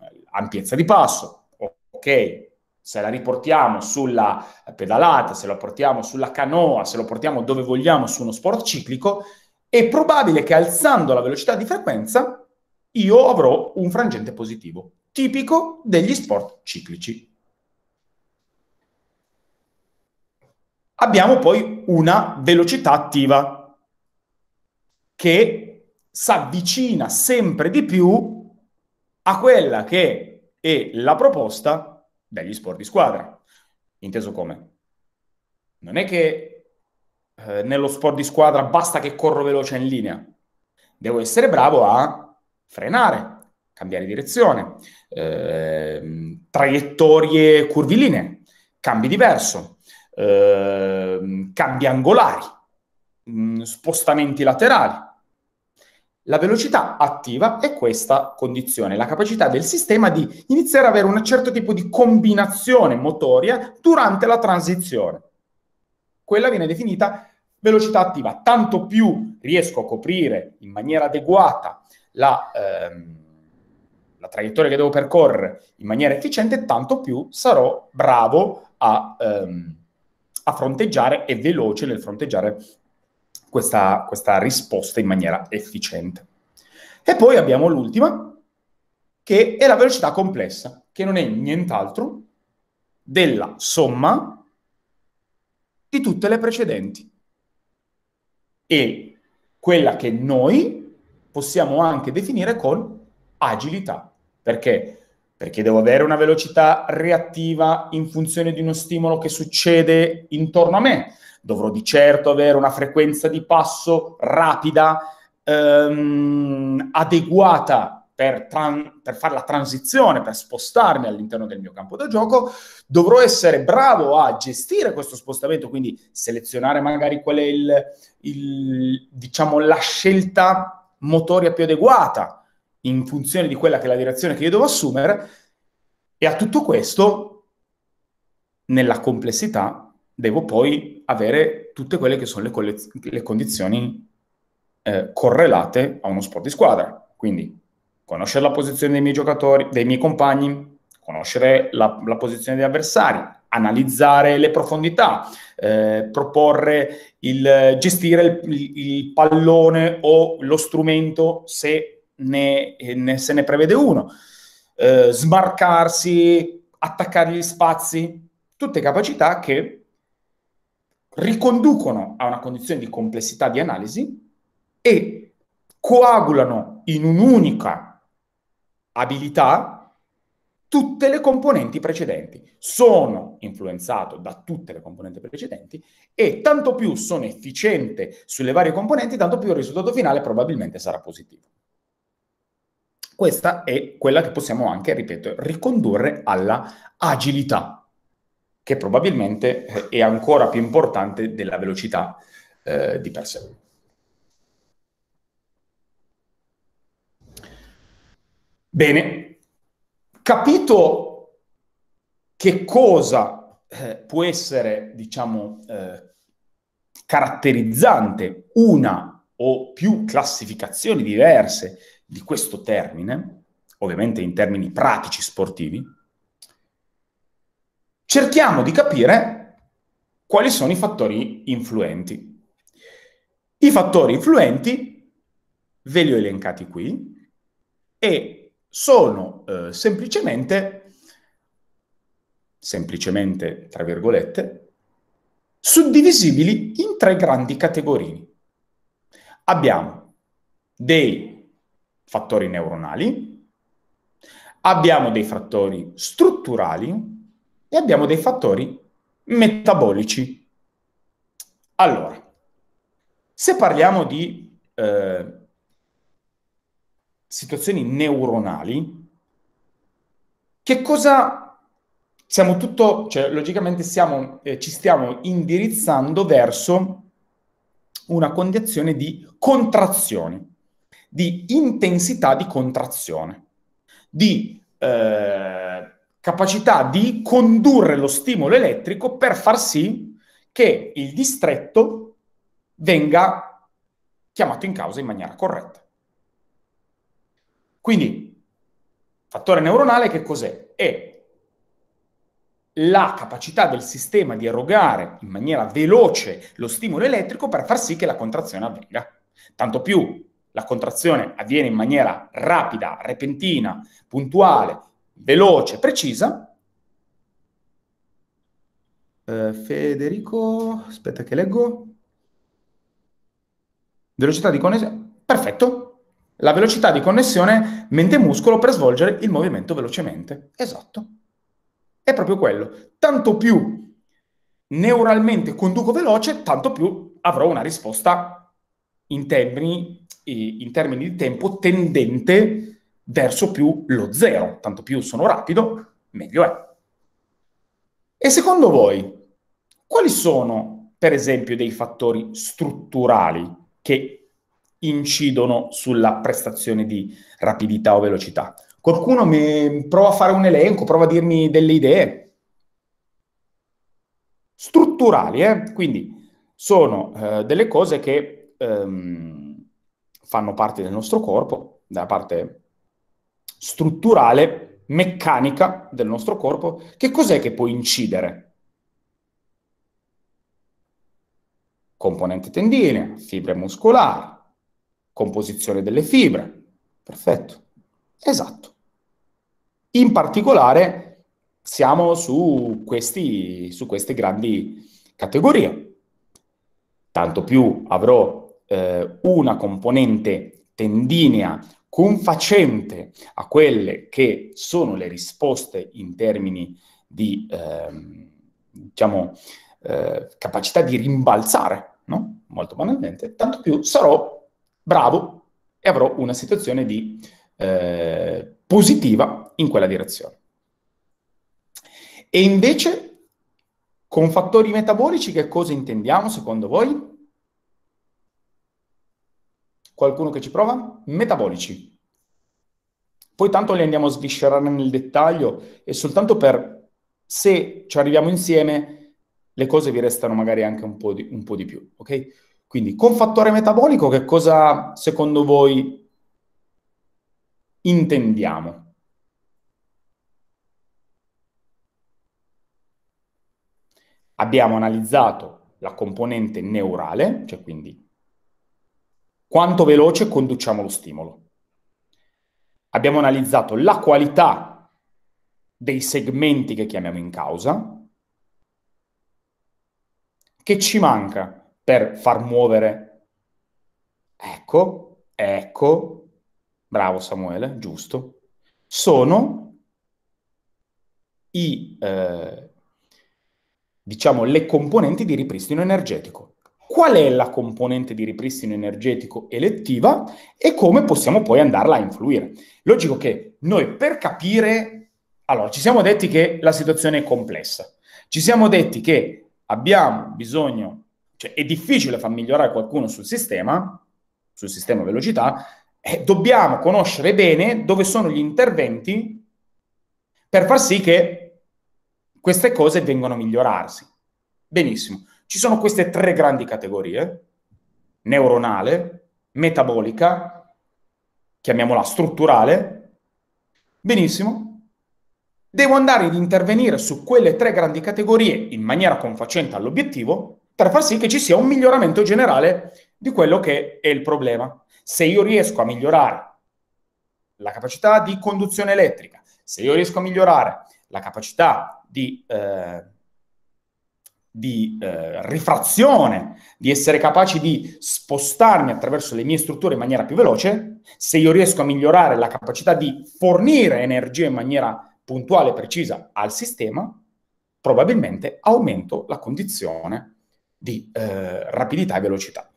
eh, ampiezza di passo. Ok, se la riportiamo sulla pedalata, se la portiamo sulla canoa, se lo portiamo dove vogliamo su uno sport ciclico, è probabile che alzando la velocità di frequenza io avrò un frangente positivo, tipico degli sport ciclici. Abbiamo poi una velocità attiva che si avvicina sempre di più a quella che è la proposta degli sport di squadra. Inteso come? Non è che eh, nello sport di squadra basta che corro veloce in linea. Devo essere bravo a frenare, cambiare direzione, eh, traiettorie curvilinee, cambi di verso, eh, cambi angolari, mh, mm, spostamenti laterali. La velocità attiva è questa condizione, la capacità del sistema di iniziare ad avere un certo tipo di combinazione motoria durante la transizione. Quella viene definita velocità attiva. Tanto più riesco a coprire in maniera adeguata la, ehm, la traiettoria che devo percorrere in maniera efficiente, tanto più sarò bravo a, ehm, a fronteggiare e veloce nel fronteggiare questa, questa risposta in maniera efficiente. E poi abbiamo l'ultima, che è la velocità complessa, che non è nient'altro della somma di tutte le precedenti. E quella che noi possiamo anche definire con agilità. Perché? Perché devo avere una velocità reattiva in funzione di uno stimolo che succede intorno a me dovrò di certo avere una frequenza di passo rapida, ehm, adeguata per, tran- per fare la transizione, per spostarmi all'interno del mio campo da gioco, dovrò essere bravo a gestire questo spostamento, quindi selezionare magari qual è il, il, diciamo, la scelta motoria più adeguata in funzione di quella che è la direzione che io devo assumere. E a tutto questo, nella complessità, devo poi avere tutte quelle che sono le, collez- le condizioni eh, correlate a uno sport di squadra. Quindi conoscere la posizione dei miei giocatori, dei miei compagni, conoscere la, la posizione degli avversari, analizzare le profondità, eh, proporre il gestire il, il, pallone o lo strumento se ne, ne, se ne prevede uno, eh, smarcarsi, attaccare gli spazi, tutte capacità che riconducono a una condizione di complessità di analisi e coagulano in un'unica abilità tutte le componenti precedenti. Sono influenzato da tutte le componenti precedenti e tanto più sono efficiente sulle varie componenti, tanto più il risultato finale probabilmente sarà positivo. Questa è quella che possiamo anche, ripeto, ricondurre alla agilità che probabilmente è ancora più importante della velocità eh, di per sé. Bene, capito che cosa eh, può essere, diciamo, eh, caratterizzante una o più classificazioni diverse di questo termine, ovviamente in termini pratici sportivi, cerchiamo di capire quali sono i fattori influenti. I fattori influenti ve li ho elencati qui e sono eh, semplicemente, semplicemente tra virgolette, suddivisibili in tre grandi categorie. Abbiamo dei fattori neuronali, abbiamo dei fattori strutturali e abbiamo dei fattori metabolici. Allora, se parliamo di eh, situazioni neuronali, che cosa siamo tutto, cioè logicamente siamo, eh, ci stiamo indirizzando verso una condizione di contrazione, di intensità di contrazione, di eh, capacità di condurre lo stimolo elettrico per far sì che il distretto venga chiamato in causa in maniera corretta. Quindi, fattore neuronale che cos'è? È la capacità del sistema di erogare in maniera veloce lo stimolo elettrico per far sì che la contrazione avvenga. Tanto più la contrazione avviene in maniera rapida, repentina, puntuale, veloce, precisa. Uh, Federico, aspetta che leggo. Velocità di connessione. Perfetto. La velocità di connessione mente-muscolo per svolgere il movimento velocemente. Esatto. È proprio quello. Tanto più neuralmente conduco veloce, tanto più avrò una risposta in termini, in termini di tempo tendente verso più lo zero. Tanto più sono rapido, meglio è. E secondo voi, quali sono, per esempio, dei fattori strutturali che incidono sulla prestazione di rapidità o velocità? Qualcuno mi prova a fare un elenco, prova a dirmi delle idee. Strutturali, eh? Quindi sono eh, delle cose che ehm, fanno parte del nostro corpo, dalla parte strutturale, meccanica del nostro corpo, che cos'è che può incidere? Componente tendinea, fibre muscolari, composizione delle fibre. Perfetto. Esatto. In particolare siamo su, questi, su queste grandi categorie. Tanto più avrò eh, una componente tendinea confacente a quelle che sono le risposte in termini di ehm, diciamo, eh, capacità di rimbalzare, no? molto banalmente, tanto più sarò bravo e avrò una situazione di, eh, positiva in quella direzione. E invece, con fattori metabolici, che cosa intendiamo secondo voi? Qualcuno che ci prova? Metabolici. Poi tanto li andiamo a sviscerare nel dettaglio e soltanto per, se ci arriviamo insieme, le cose vi restano magari anche un po' di, un po di più, ok? Quindi con fattore metabolico che cosa secondo voi intendiamo? Abbiamo analizzato la componente neurale, cioè quindi quanto veloce conduciamo lo stimolo. Abbiamo analizzato la qualità dei segmenti che chiamiamo in causa. Che ci manca per far muovere? Ecco, ecco, bravo Samuele, giusto. Sono i, eh, diciamo, le componenti di ripristino energetico qual è la componente di ripristino energetico elettiva e come possiamo poi andarla a influire. Logico che noi per capire, allora ci siamo detti che la situazione è complessa, ci siamo detti che abbiamo bisogno, cioè è difficile far migliorare qualcuno sul sistema, sul sistema velocità, e dobbiamo conoscere bene dove sono gli interventi per far sì che queste cose vengano a migliorarsi. Benissimo. Ci sono queste tre grandi categorie, neuronale, metabolica, chiamiamola strutturale. Benissimo. Devo andare ad intervenire su quelle tre grandi categorie in maniera confacente all'obiettivo per far sì che ci sia un miglioramento generale di quello che è il problema. Se io riesco a migliorare la capacità di conduzione elettrica, se io riesco a migliorare la capacità di eh, di eh, rifrazione, di essere capaci di spostarmi attraverso le mie strutture in maniera più veloce, se io riesco a migliorare la capacità di fornire energia in maniera puntuale e precisa al sistema, probabilmente aumento la condizione di eh, rapidità e velocità.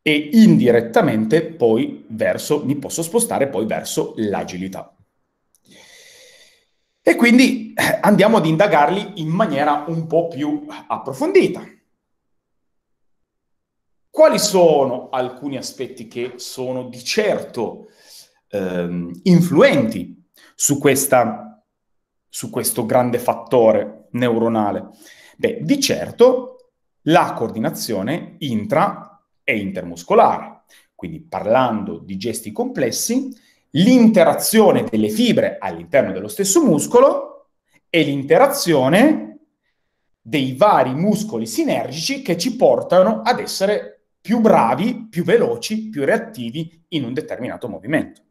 E indirettamente poi verso, mi posso spostare poi verso l'agilità. E quindi eh, andiamo ad indagarli in maniera un po' più approfondita. Quali sono alcuni aspetti che sono di certo ehm, influenti su, questa, su questo grande fattore neuronale? Beh, di certo la coordinazione intra e intermuscolare. Quindi parlando di gesti complessi, l'interazione delle fibre all'interno dello stesso muscolo e l'interazione dei vari muscoli sinergici che ci portano ad essere più bravi, più veloci, più reattivi in un determinato movimento.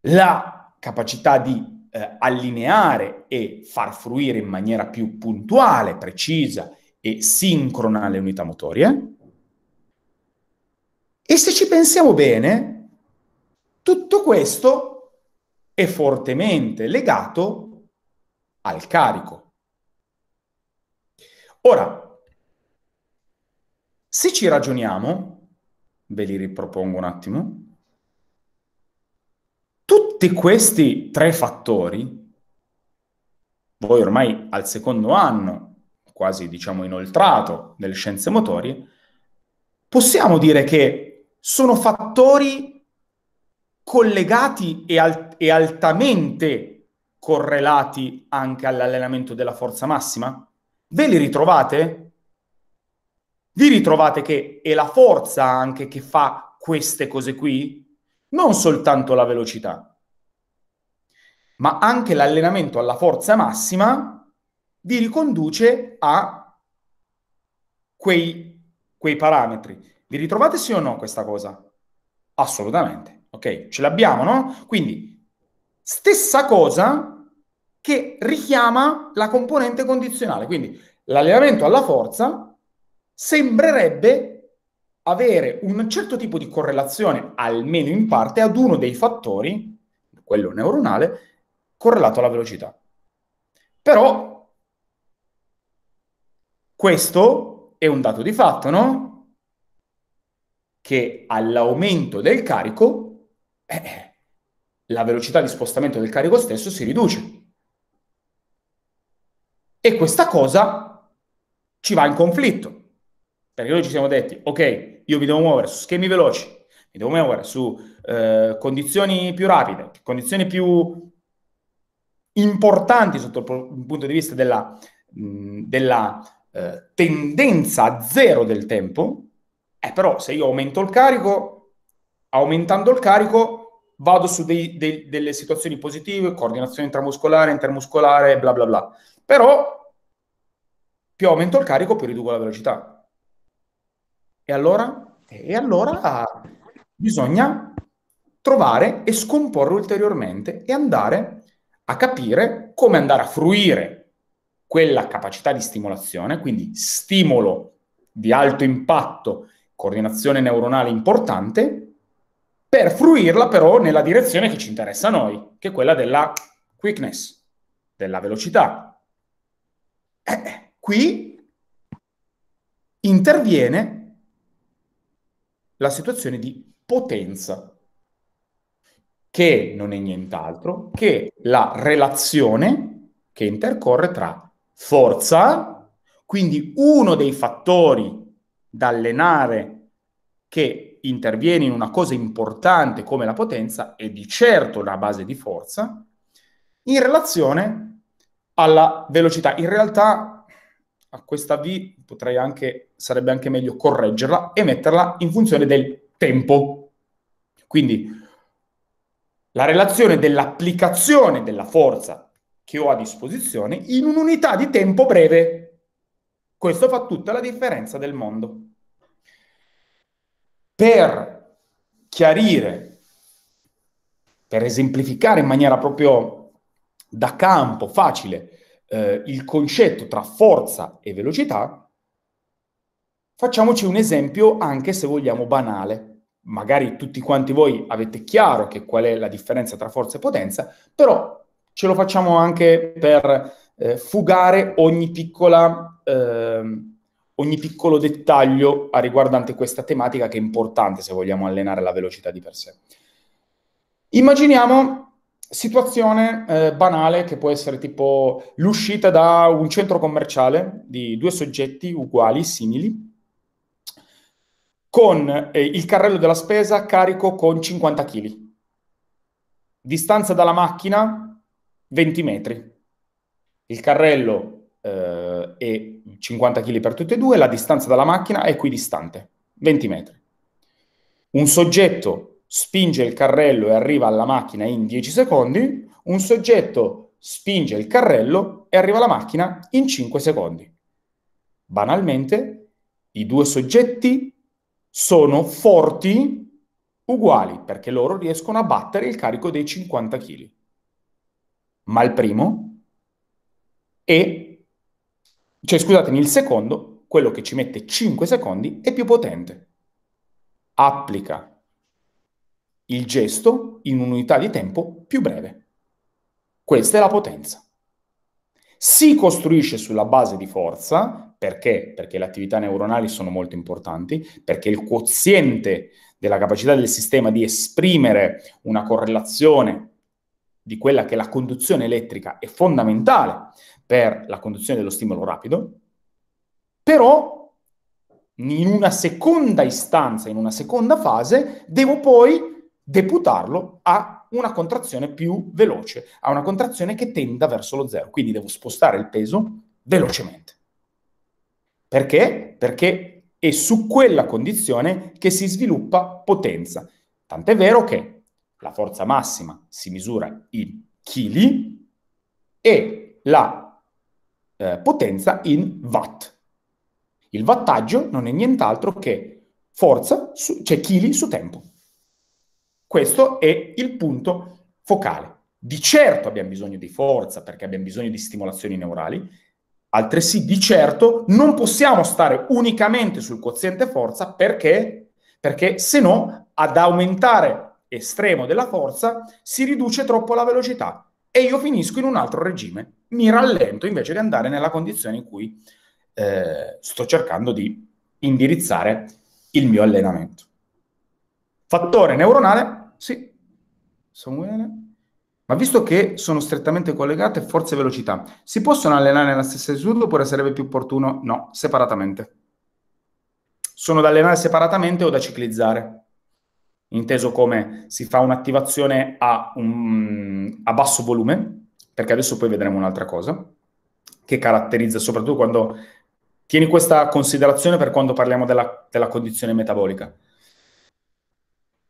La capacità di eh, allineare e far fruire in maniera più puntuale, precisa e sincrona le unità motorie, e se ci pensiamo bene, tutto questo è fortemente legato al carico. Ora, se ci ragioniamo, ve li ripropongo un attimo, tutti questi tre fattori, voi ormai al secondo anno, quasi diciamo inoltrato delle scienze motorie, possiamo dire che sono fattori collegati e, al- e altamente correlati anche all'allenamento della forza massima? Ve li ritrovate? Vi ritrovate che è la forza anche che fa queste cose qui? Non soltanto la velocità, ma anche l'allenamento alla forza massima vi riconduce a quei, quei parametri. Vi ritrovate sì o no questa cosa? Assolutamente. Ok, ce l'abbiamo, no? Quindi, stessa cosa che richiama la componente condizionale. Quindi, l'allenamento alla forza sembrerebbe avere un certo tipo di correlazione, almeno in parte, ad uno dei fattori, quello neuronale, correlato alla velocità. Però questo è un dato di fatto, no? che all'aumento del carico eh, la velocità di spostamento del carico stesso si riduce. E questa cosa ci va in conflitto, perché noi ci siamo detti, ok, io mi devo muovere su schemi veloci, mi devo muovere su eh, condizioni più rapide, condizioni più importanti sotto il punto di vista della, della eh, tendenza a zero del tempo, eh, però se io aumento il carico, aumentando il carico, vado su dei, dei, delle situazioni positive, coordinazione intramuscolare, intermuscolare, bla bla bla. Però più aumento il carico, più riduco la velocità. E allora? E allora bisogna trovare e scomporre ulteriormente e andare a capire come andare a fruire quella capacità di stimolazione, quindi stimolo di alto impatto coordinazione neuronale importante, per fruirla però nella direzione che ci interessa a noi, che è quella della quickness, della velocità. Eh, qui interviene la situazione di potenza, che non è nient'altro che la relazione che intercorre tra forza, quindi uno dei fattori da allenare che interviene in una cosa importante come la potenza e di certo la base di forza, in relazione alla velocità. In realtà a questa V potrei anche, sarebbe anche meglio correggerla e metterla in funzione del tempo. Quindi la relazione dell'applicazione della forza che ho a disposizione in un'unità di tempo breve. Questo fa tutta la differenza del mondo per chiarire, per esemplificare in maniera proprio da campo, facile, eh, il concetto tra forza e velocità, facciamoci un esempio anche se vogliamo banale. Magari tutti quanti voi avete chiaro che qual è la differenza tra forza e potenza, però ce lo facciamo anche per eh, fugare ogni piccola... Eh, ogni piccolo dettaglio riguardante questa tematica che è importante se vogliamo allenare la velocità di per sé. Immaginiamo situazione eh, banale che può essere tipo l'uscita da un centro commerciale di due soggetti uguali, simili, con eh, il carrello della spesa carico con 50 kg. Distanza dalla macchina 20 metri. Il carrello eh, è 50 kg per tutte e due, la distanza dalla macchina è equidistante, 20 metri. Un soggetto spinge il carrello e arriva alla macchina in 10 secondi, un soggetto spinge il carrello e arriva alla macchina in 5 secondi. Banalmente, i due soggetti sono forti uguali perché loro riescono a battere il carico dei 50 kg. Ma il primo è, cioè scusatemi, il secondo, quello che ci mette 5 secondi, è più potente. Applica il gesto in un'unità di tempo più breve. Questa è la potenza. Si costruisce sulla base di forza, perché? Perché le attività neuronali sono molto importanti, perché il quoziente della capacità del sistema di esprimere una correlazione di quella che è la conduzione elettrica è fondamentale per la conduzione dello stimolo rapido, però in una seconda istanza, in una seconda fase, devo poi deputarlo a una contrazione più veloce, a una contrazione che tenda verso lo zero. Quindi devo spostare il peso velocemente. Perché? Perché è su quella condizione che si sviluppa potenza. Tant'è vero che la forza massima si misura in chili e la eh, potenza in watt. Il wattaggio non è nient'altro che forza, su, cioè chili su tempo. Questo è il punto focale. Di certo abbiamo bisogno di forza perché abbiamo bisogno di stimolazioni neurali, Altresì, di certo, non possiamo stare unicamente sul quoziente forza perché, perché se no, ad aumentare estremo della forza si riduce troppo la velocità e io finisco in un altro regime. Mi rallento invece di andare nella condizione in cui eh, sto cercando di indirizzare il mio allenamento. Fattore neuronale, sì. Ma visto che sono strettamente collegate forza e velocità, si possono allenare nella stessa istituto oppure sarebbe più opportuno? No, separatamente. Sono da allenare separatamente o da ciclizzare? Inteso come si fa un'attivazione a, un, a basso volume, perché adesso poi vedremo un'altra cosa, che caratterizza soprattutto quando... Tieni questa considerazione per quando parliamo della, della condizione metabolica,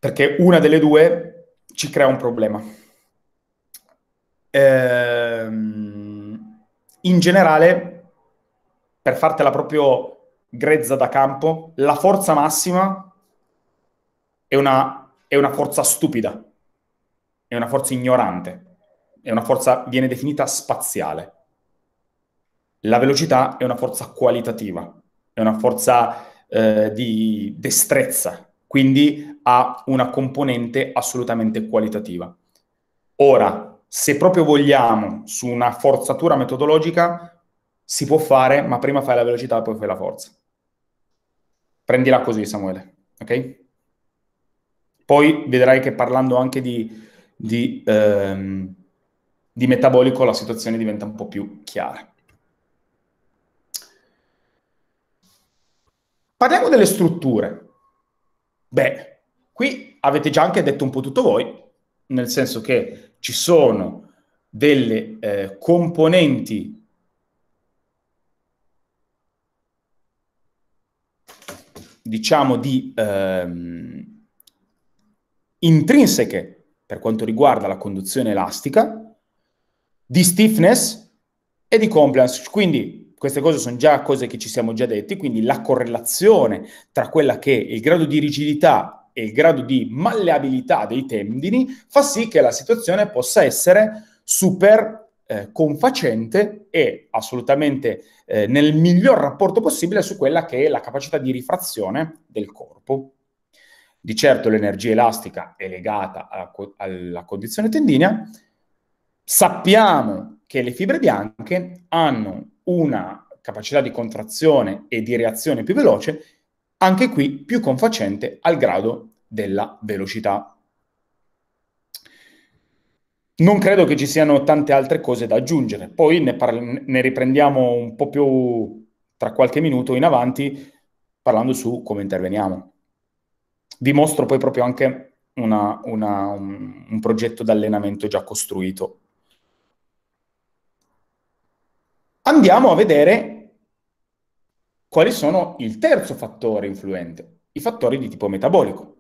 perché una delle due ci crea un problema ehm, in generale, per fartela proprio grezza da campo, la forza massima è una, è una forza stupida, è una forza ignorante, è una forza, viene definita spaziale. La velocità è una forza qualitativa, è una forza eh, di destrezza, quindi ha una componente assolutamente qualitativa. Ora, se proprio vogliamo, su una forzatura metodologica, si può fare, ma prima fai la velocità e poi fai la forza. Prendila così, Samuele, ok? Poi vedrai che parlando anche di, di, ehm, di metabolico la situazione diventa un po' più chiara. Parliamo delle strutture. Beh, qui avete già anche detto un po' tutto voi, nel senso che ci sono delle eh, componenti diciamo di ehm, intrinseche per quanto riguarda la conduzione elastica, di stiffness e di compliance. Quindi queste cose sono già cose che ci siamo già detti, quindi la correlazione tra quella che è il grado di rigidità e il grado di malleabilità dei tendini fa sì che la situazione possa essere super eh, confacente e assolutamente eh, nel miglior rapporto possibile su quella che è la capacità di rifrazione del corpo. Di certo l'energia elastica è legata alla, alla condizione tendinea. Sappiamo che le fibre bianche hanno una capacità di contrazione e di reazione più veloce anche qui più confacente al grado della velocità. Non credo che ci siano tante altre cose da aggiungere, poi ne, parli- ne riprendiamo un po' più tra qualche minuto in avanti parlando su come interveniamo. vi mostro poi proprio anche una, una, un, un progetto d'allenamento già costruito. Andiamo a vedere quali sono il terzo fattore influente, i fattori di tipo metabolico.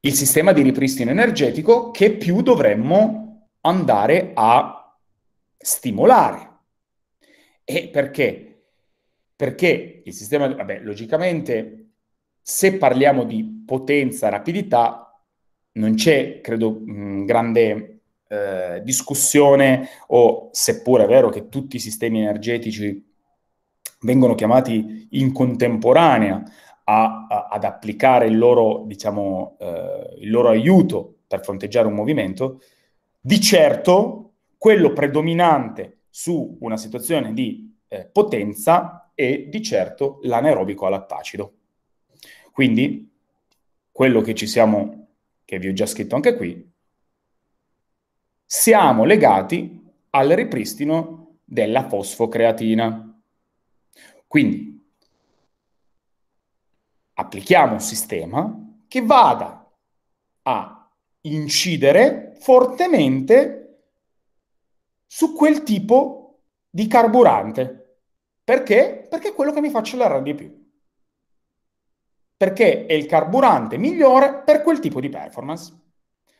Il sistema di ripristino energetico che più dovremmo andare a stimolare. E perché? Perché il sistema, vabbè, logicamente se parliamo di potenza, rapidità, non c'è, credo, mh, grande eh, discussione o seppure è vero che tutti i sistemi energetici vengono chiamati in contemporanea a, a, ad applicare il loro, diciamo, eh, il loro aiuto per fronteggiare un movimento, di certo quello predominante su una situazione di eh, potenza è di certo l'anaerobico alattacido. Quindi, quello che ci siamo, che vi ho già scritto anche qui, siamo legati al ripristino della fosfocreatina. Quindi, applichiamo un sistema che vada a incidere fortemente su quel tipo di carburante. Perché? Perché è quello che mi fa accelerare di più perché è il carburante migliore per quel tipo di performance.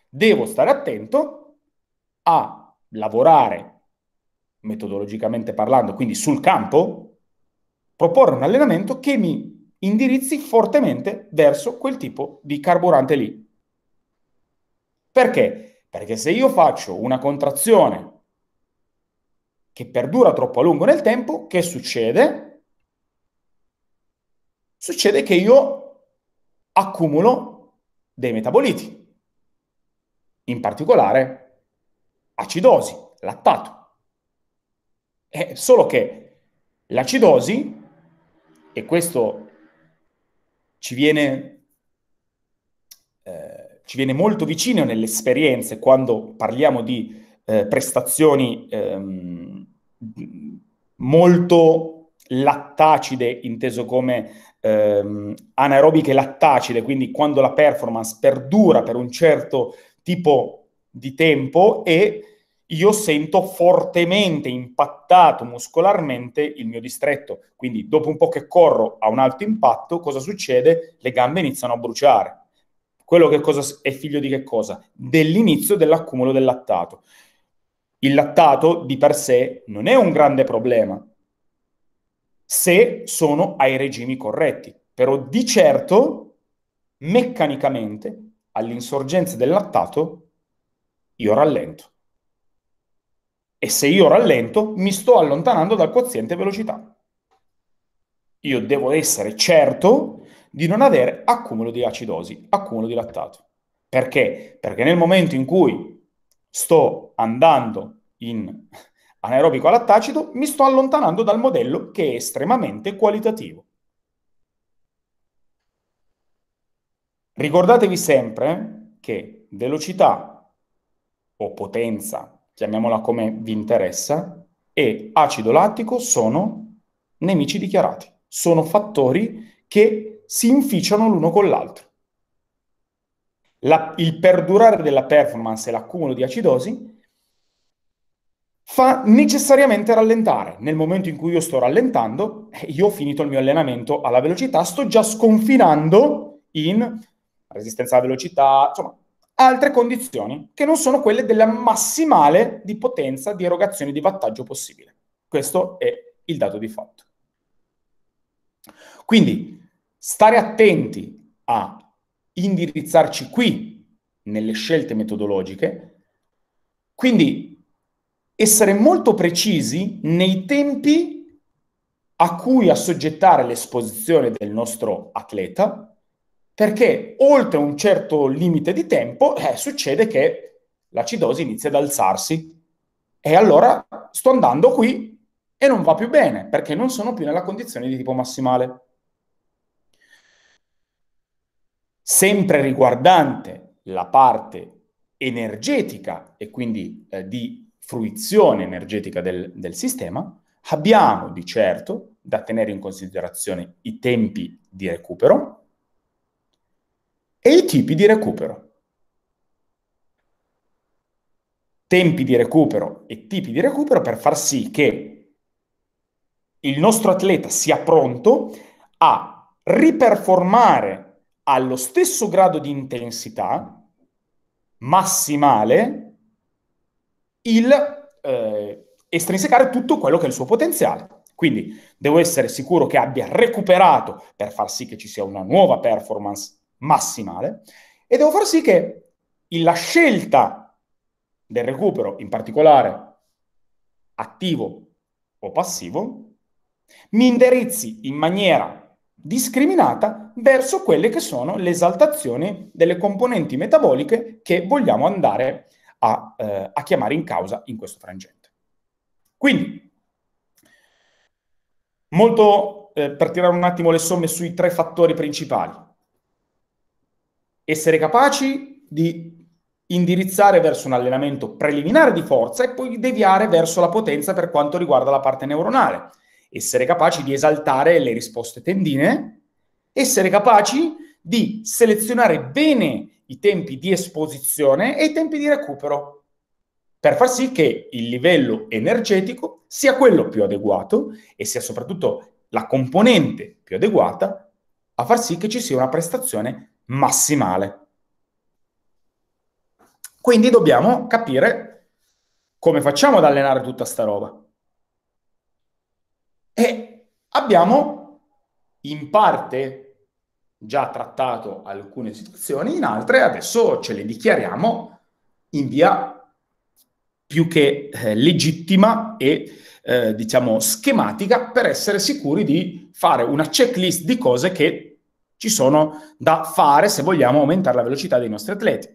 Devo stare attento a lavorare metodologicamente parlando, quindi sul campo, proporre un allenamento che mi indirizzi fortemente verso quel tipo di carburante lì. Perché? Perché se io faccio una contrazione che perdura troppo a lungo nel tempo, che succede? Succede che io accumulo dei metaboliti, in particolare acidosi, lattato. È solo che l'acidosi, e questo ci viene, eh, ci viene molto vicino nelle esperienze quando parliamo di eh, prestazioni ehm, molto lattacide, inteso come ehm, anaerobiche lattacide, quindi quando la performance perdura per un certo tipo di tempo e io sento fortemente impattato muscolarmente il mio distretto. Quindi dopo un po' che corro a un alto impatto, cosa succede? Le gambe iniziano a bruciare. Quello che cosa è figlio di che cosa? Dell'inizio dell'accumulo del lattato. Il lattato di per sé non è un grande problema, se sono ai regimi corretti. Però di certo, meccanicamente, all'insorgenza del lattato, io rallento. E se io rallento, mi sto allontanando dal quoziente velocità. Io devo essere certo di non avere accumulo di acidosi, accumulo di lattato. Perché? Perché nel momento in cui sto andando in anaerobico lattacido, mi sto allontanando dal modello che è estremamente qualitativo. Ricordatevi sempre che velocità o potenza, chiamiamola come vi interessa, e acido lattico sono nemici dichiarati, sono fattori che si inficiano l'uno con l'altro. La, il perdurare della performance e l'accumulo di acidosi fa necessariamente rallentare. Nel momento in cui io sto rallentando, eh, io ho finito il mio allenamento alla velocità, sto già sconfinando in resistenza alla velocità, insomma, altre condizioni che non sono quelle della massimale di potenza di erogazione di wattaggio possibile. Questo è il dato di fatto. Quindi stare attenti a indirizzarci qui nelle scelte metodologiche, quindi essere molto precisi nei tempi a cui assoggettare l'esposizione del nostro atleta, perché oltre un certo limite di tempo eh, succede che l'acidosi inizia ad alzarsi e allora sto andando qui e non va più bene perché non sono più nella condizione di tipo massimale. Sempre riguardante la parte energetica e quindi eh, di fruizione energetica del, del sistema, abbiamo di certo da tenere in considerazione i tempi di recupero, e i tipi di recupero. Tempi di recupero e tipi di recupero per far sì che il nostro atleta sia pronto a riperformare allo stesso grado di intensità massimale il eh, estrinsecare tutto quello che è il suo potenziale. Quindi devo essere sicuro che abbia recuperato per far sì che ci sia una nuova performance massimale e devo far sì che la scelta del recupero, in particolare attivo o passivo, mi indirizzi in maniera discriminata verso quelle che sono le esaltazioni delle componenti metaboliche che vogliamo andare a, eh, a chiamare in causa in questo frangente. Quindi, molto eh, per tirare un attimo le somme sui tre fattori principali. Essere capaci di indirizzare verso un allenamento preliminare di forza e poi deviare verso la potenza per quanto riguarda la parte neuronale. Essere capaci di esaltare le risposte tendine, essere capaci di selezionare bene i tempi di esposizione e i tempi di recupero per far sì che il livello energetico sia quello più adeguato e sia soprattutto la componente più adeguata a far sì che ci sia una prestazione massimale. Quindi dobbiamo capire come facciamo ad allenare tutta sta roba. E abbiamo in parte già trattato alcune situazioni, in altre adesso ce le dichiariamo in via più che eh, legittima e eh, diciamo schematica per essere sicuri di fare una checklist di cose che ci sono da fare se vogliamo aumentare la velocità dei nostri atleti.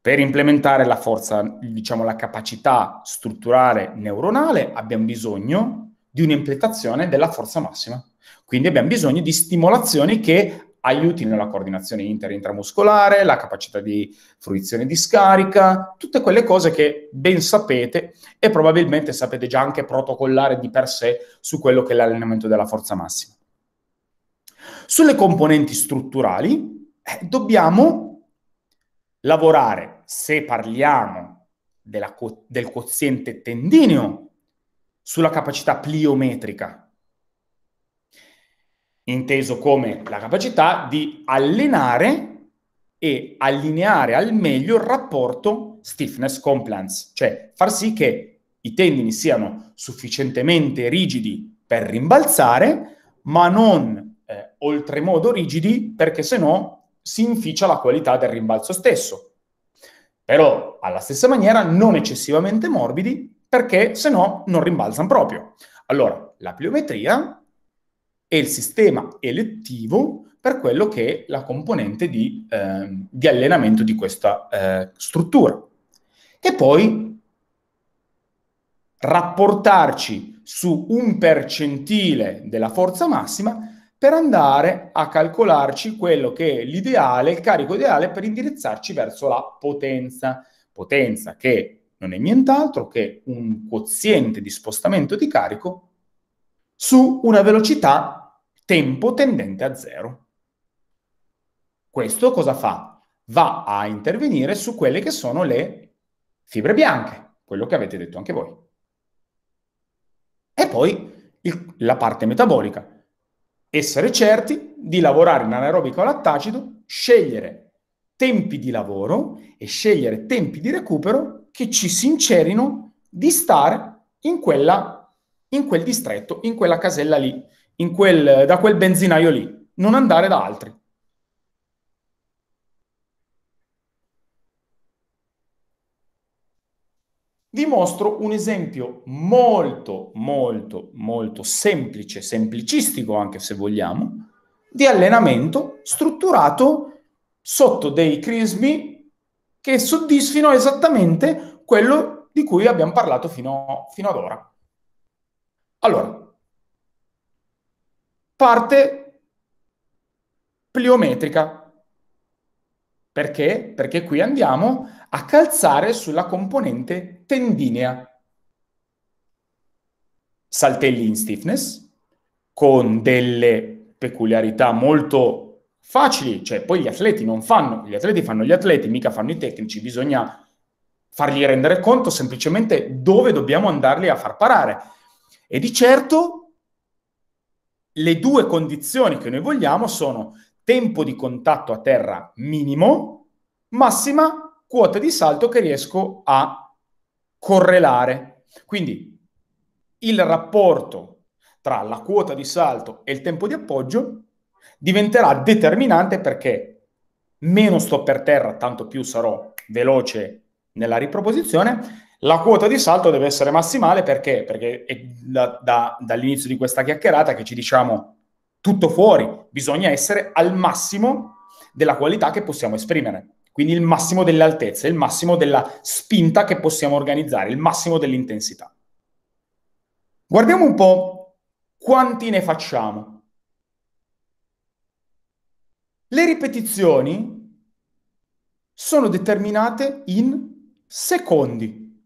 Per implementare la forza, diciamo la capacità strutturale neuronale, abbiamo bisogno di un'implementazione della forza massima. Quindi abbiamo bisogno di stimolazioni che aiutino la coordinazione inter-intramuscolare, la capacità di fruizione di scarica, tutte quelle cose che ben sapete e probabilmente sapete già anche protocollare di per sé su quello che è l'allenamento della forza massima. Sulle componenti strutturali eh, dobbiamo lavorare, se parliamo co- del quoziente tendineo, sulla capacità pliometrica, inteso come la capacità di allenare e allineare al meglio il rapporto stiffness compliance, cioè far sì che i tendini siano sufficientemente rigidi per rimbalzare, ma non oltremodo rigidi perché se no si inficia la qualità del rimbalzo stesso. Però alla stessa maniera non eccessivamente morbidi perché se no non rimbalzano proprio. Allora, la pliometria è il sistema elettivo per quello che è la componente di, eh, di allenamento di questa eh, struttura. E poi rapportarci su un percentile della forza massima per andare a calcolarci quello che è l'ideale, il carico ideale per indirizzarci verso la potenza. Potenza che non è nient'altro che un quoziente di spostamento di carico su una velocità tempo tendente a zero. Questo cosa fa? Va a intervenire su quelle che sono le fibre bianche, quello che avete detto anche voi. E poi il, la parte metabolica essere certi di lavorare in anaerobico lattacido, scegliere tempi di lavoro e scegliere tempi di recupero che ci sincerino di stare in, quella, in quel distretto, in quella casella lì, quel, da quel benzinaio lì, non andare da altri. Vi mostro un esempio molto, molto, molto semplice, semplicistico anche se vogliamo, di allenamento strutturato sotto dei crismi che soddisfino esattamente quello di cui abbiamo parlato fino, fino ad ora. Allora, parte pliometrica. Perché? Perché qui andiamo a calzare sulla componente tendinea. Saltelli in stiffness, con delle peculiarità molto facili, cioè poi gli atleti non fanno, gli atleti fanno gli atleti, mica fanno i tecnici, bisogna fargli rendere conto semplicemente dove dobbiamo andarli a far parare. E di certo le due condizioni che noi vogliamo sono tempo di contatto a terra minimo, massima quota di salto che riesco a correlare. Quindi il rapporto tra la quota di salto e il tempo di appoggio diventerà determinante perché meno sto per terra, tanto più sarò veloce nella riproposizione. La quota di salto deve essere massimale perché? Perché è da, da, dall'inizio di questa chiacchierata che ci diciamo tutto fuori, bisogna essere al massimo della qualità che possiamo esprimere. Quindi il massimo delle altezze, il massimo della spinta che possiamo organizzare, il massimo dell'intensità. Guardiamo un po' quanti ne facciamo. Le ripetizioni sono determinate in secondi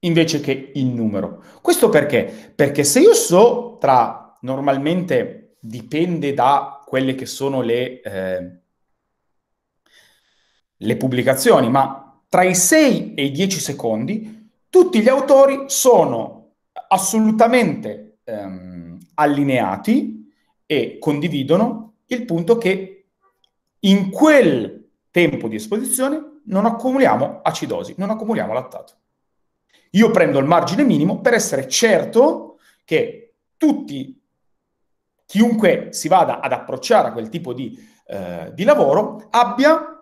invece che in numero. Questo perché? Perché se io so tra normalmente dipende da quelle che sono le, eh, le pubblicazioni, ma tra i 6 e i 10 secondi tutti gli autori sono assolutamente ehm, allineati e condividono il punto che in quel tempo di esposizione non accumuliamo acidosi, non accumuliamo lattato. Io prendo il margine minimo per essere certo che tutti, chiunque si vada ad approcciare a quel tipo di, eh, di lavoro, abbia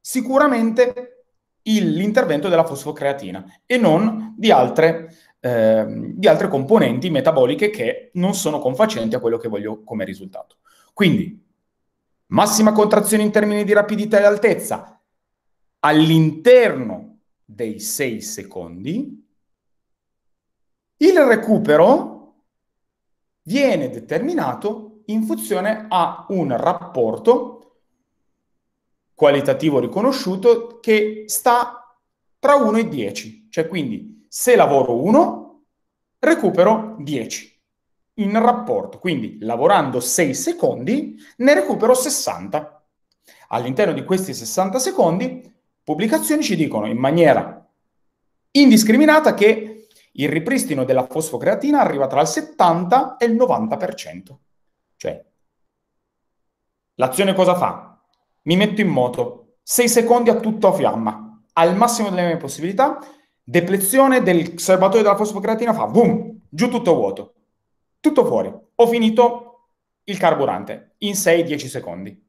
sicuramente il, l'intervento della fosfocreatina e non di altre, eh, di altre componenti metaboliche che non sono confacenti a quello che voglio come risultato. Quindi, massima contrazione in termini di rapidità e altezza all'interno dei 6 secondi, il recupero viene determinato in funzione a un rapporto qualitativo riconosciuto che sta tra 1 e 10. Cioè quindi se lavoro 1, recupero 10 in rapporto. Quindi lavorando 6 secondi, ne recupero 60. All'interno di questi 60 secondi, pubblicazioni ci dicono in maniera indiscriminata che il ripristino della fosfocreatina arriva tra il 70 e il 90%. Cioè, l'azione cosa fa? mi metto in moto, 6 secondi a tutto a fiamma, al massimo delle mie possibilità, deplezione del serbatoio della fosfocreatina fa boom, giù tutto vuoto, tutto fuori. Ho finito il carburante in 6-10 secondi.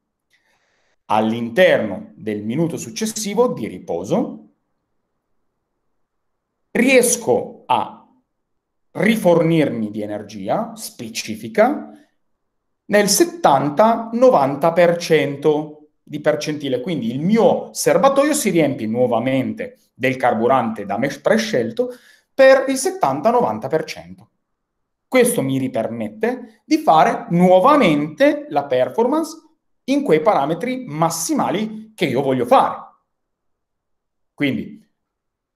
All'interno del minuto successivo di riposo riesco a rifornirmi di energia specifica nel 70-90% di percentile, quindi il mio serbatoio si riempie nuovamente del carburante da me prescelto per il 70-90%. Questo mi ripermette di fare nuovamente la performance in quei parametri massimali che io voglio fare. Quindi,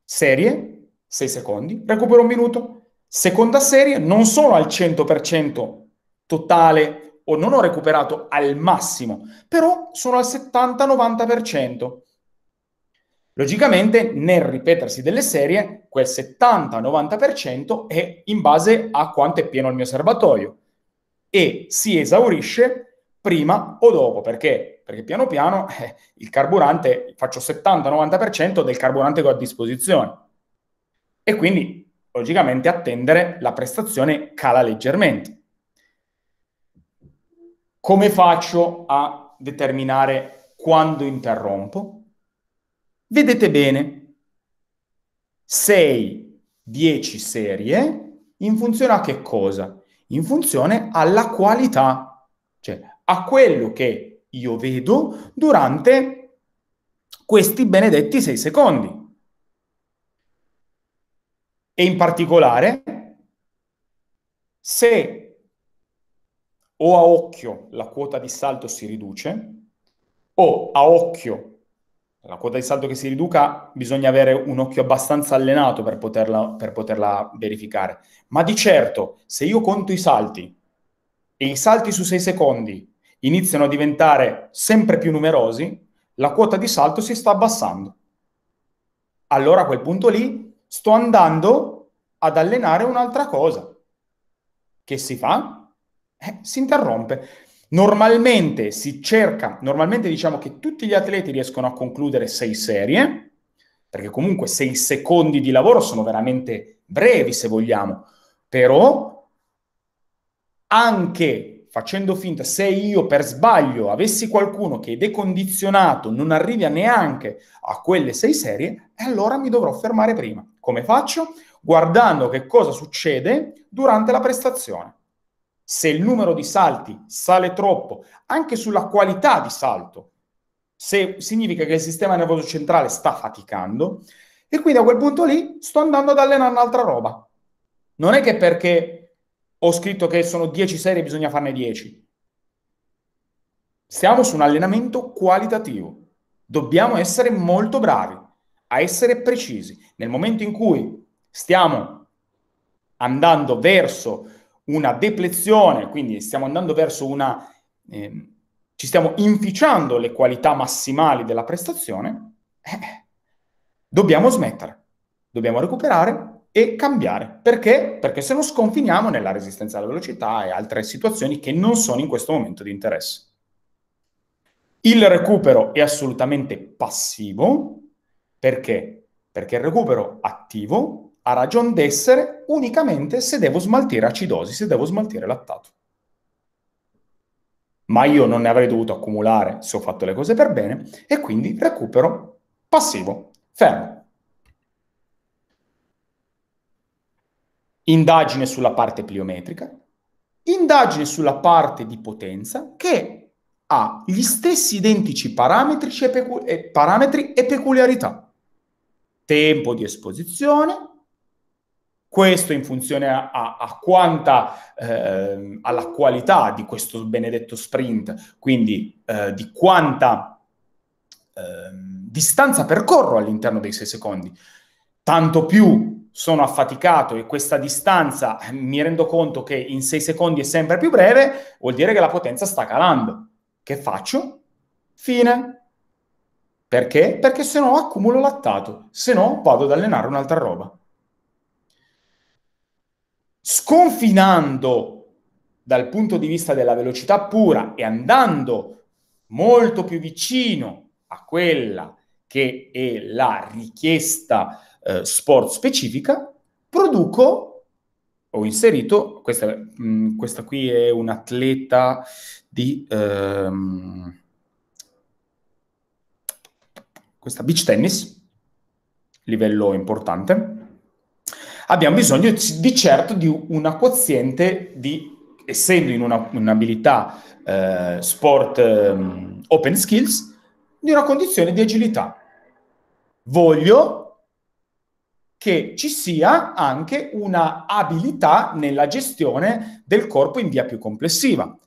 serie, 6 secondi, recupero un minuto. Seconda serie, non sono al 100% totale o non ho recuperato al massimo, però sono al 70-90%. Logicamente, nel ripetersi delle serie, quel 70-90% è in base a quanto è pieno il mio serbatoio e si esaurisce prima o dopo. Perché? Perché piano piano eh, il carburante, faccio 70-90% del carburante che ho a disposizione. E quindi, logicamente, attendere la prestazione cala leggermente. Come faccio a determinare quando interrompo? Vedete bene, 6, 10 serie in funzione a che cosa? In funzione alla qualità, cioè a quello che io vedo durante questi benedetti 6 secondi. E in particolare, se o a occhio la quota di salto si riduce, o a occhio la quota di salto che si riduca bisogna avere un occhio abbastanza allenato per poterla, per poterla verificare. Ma di certo, se io conto i salti e i salti su 6 secondi iniziano a diventare sempre più numerosi, la quota di salto si sta abbassando. Allora a quel punto lì sto andando ad allenare un'altra cosa. Che si fa? Eh, si interrompe. Normalmente si cerca, normalmente diciamo che tutti gli atleti riescono a concludere sei serie, perché comunque sei secondi di lavoro sono veramente brevi se vogliamo, però anche facendo finta, se io per sbaglio avessi qualcuno che è decondizionato, non arrivi neanche a quelle sei serie, allora mi dovrò fermare prima. Come faccio? Guardando che cosa succede durante la prestazione. Se il numero di salti sale troppo, anche sulla qualità di salto, se significa che il sistema nervoso centrale sta faticando, e quindi a quel punto lì sto andando ad allenare un'altra roba. Non è che perché ho scritto che sono 10 serie e bisogna farne 10. Stiamo su un allenamento qualitativo. Dobbiamo essere molto bravi a essere precisi. Nel momento in cui stiamo andando verso una deplezione, quindi stiamo andando verso una... Eh, ci stiamo inficiando le qualità massimali della prestazione, eh, dobbiamo smettere, dobbiamo recuperare e cambiare. Perché? Perché se no sconfiniamo nella resistenza alla velocità e altre situazioni che non sono in questo momento di interesse. Il recupero è assolutamente passivo. Perché? Perché il recupero attivo ha ragione d'essere unicamente se devo smaltire acidosi, se devo smaltire lattato. Ma io non ne avrei dovuto accumulare se ho fatto le cose per bene e quindi recupero passivo, fermo. Indagine sulla parte pliometrica, indagine sulla parte di potenza che ha gli stessi identici parametri e, pecu- e, parametri e peculiarità. Tempo di esposizione, questo in funzione a, a, a quanta, eh, alla qualità di questo benedetto sprint, quindi eh, di quanta eh, distanza percorro all'interno dei 6 secondi. Tanto più sono affaticato e questa distanza mi rendo conto che in 6 secondi è sempre più breve, vuol dire che la potenza sta calando. Che faccio? Fine. Perché? Perché se no accumulo lattato, se no vado ad allenare un'altra roba. Sconfinando dal punto di vista della velocità pura e andando molto più vicino a quella che è la richiesta eh, sport specifica, produco, ho inserito, questa, mh, mm, questa qui è un atleta di... Ehm, questa beach tennis, livello importante, abbiamo bisogno di certo di una quoziente di, essendo in una, un'abilità eh, sport eh, open skills, di una condizione di agilità. Voglio che ci sia anche una abilità nella gestione del corpo in via più complessiva.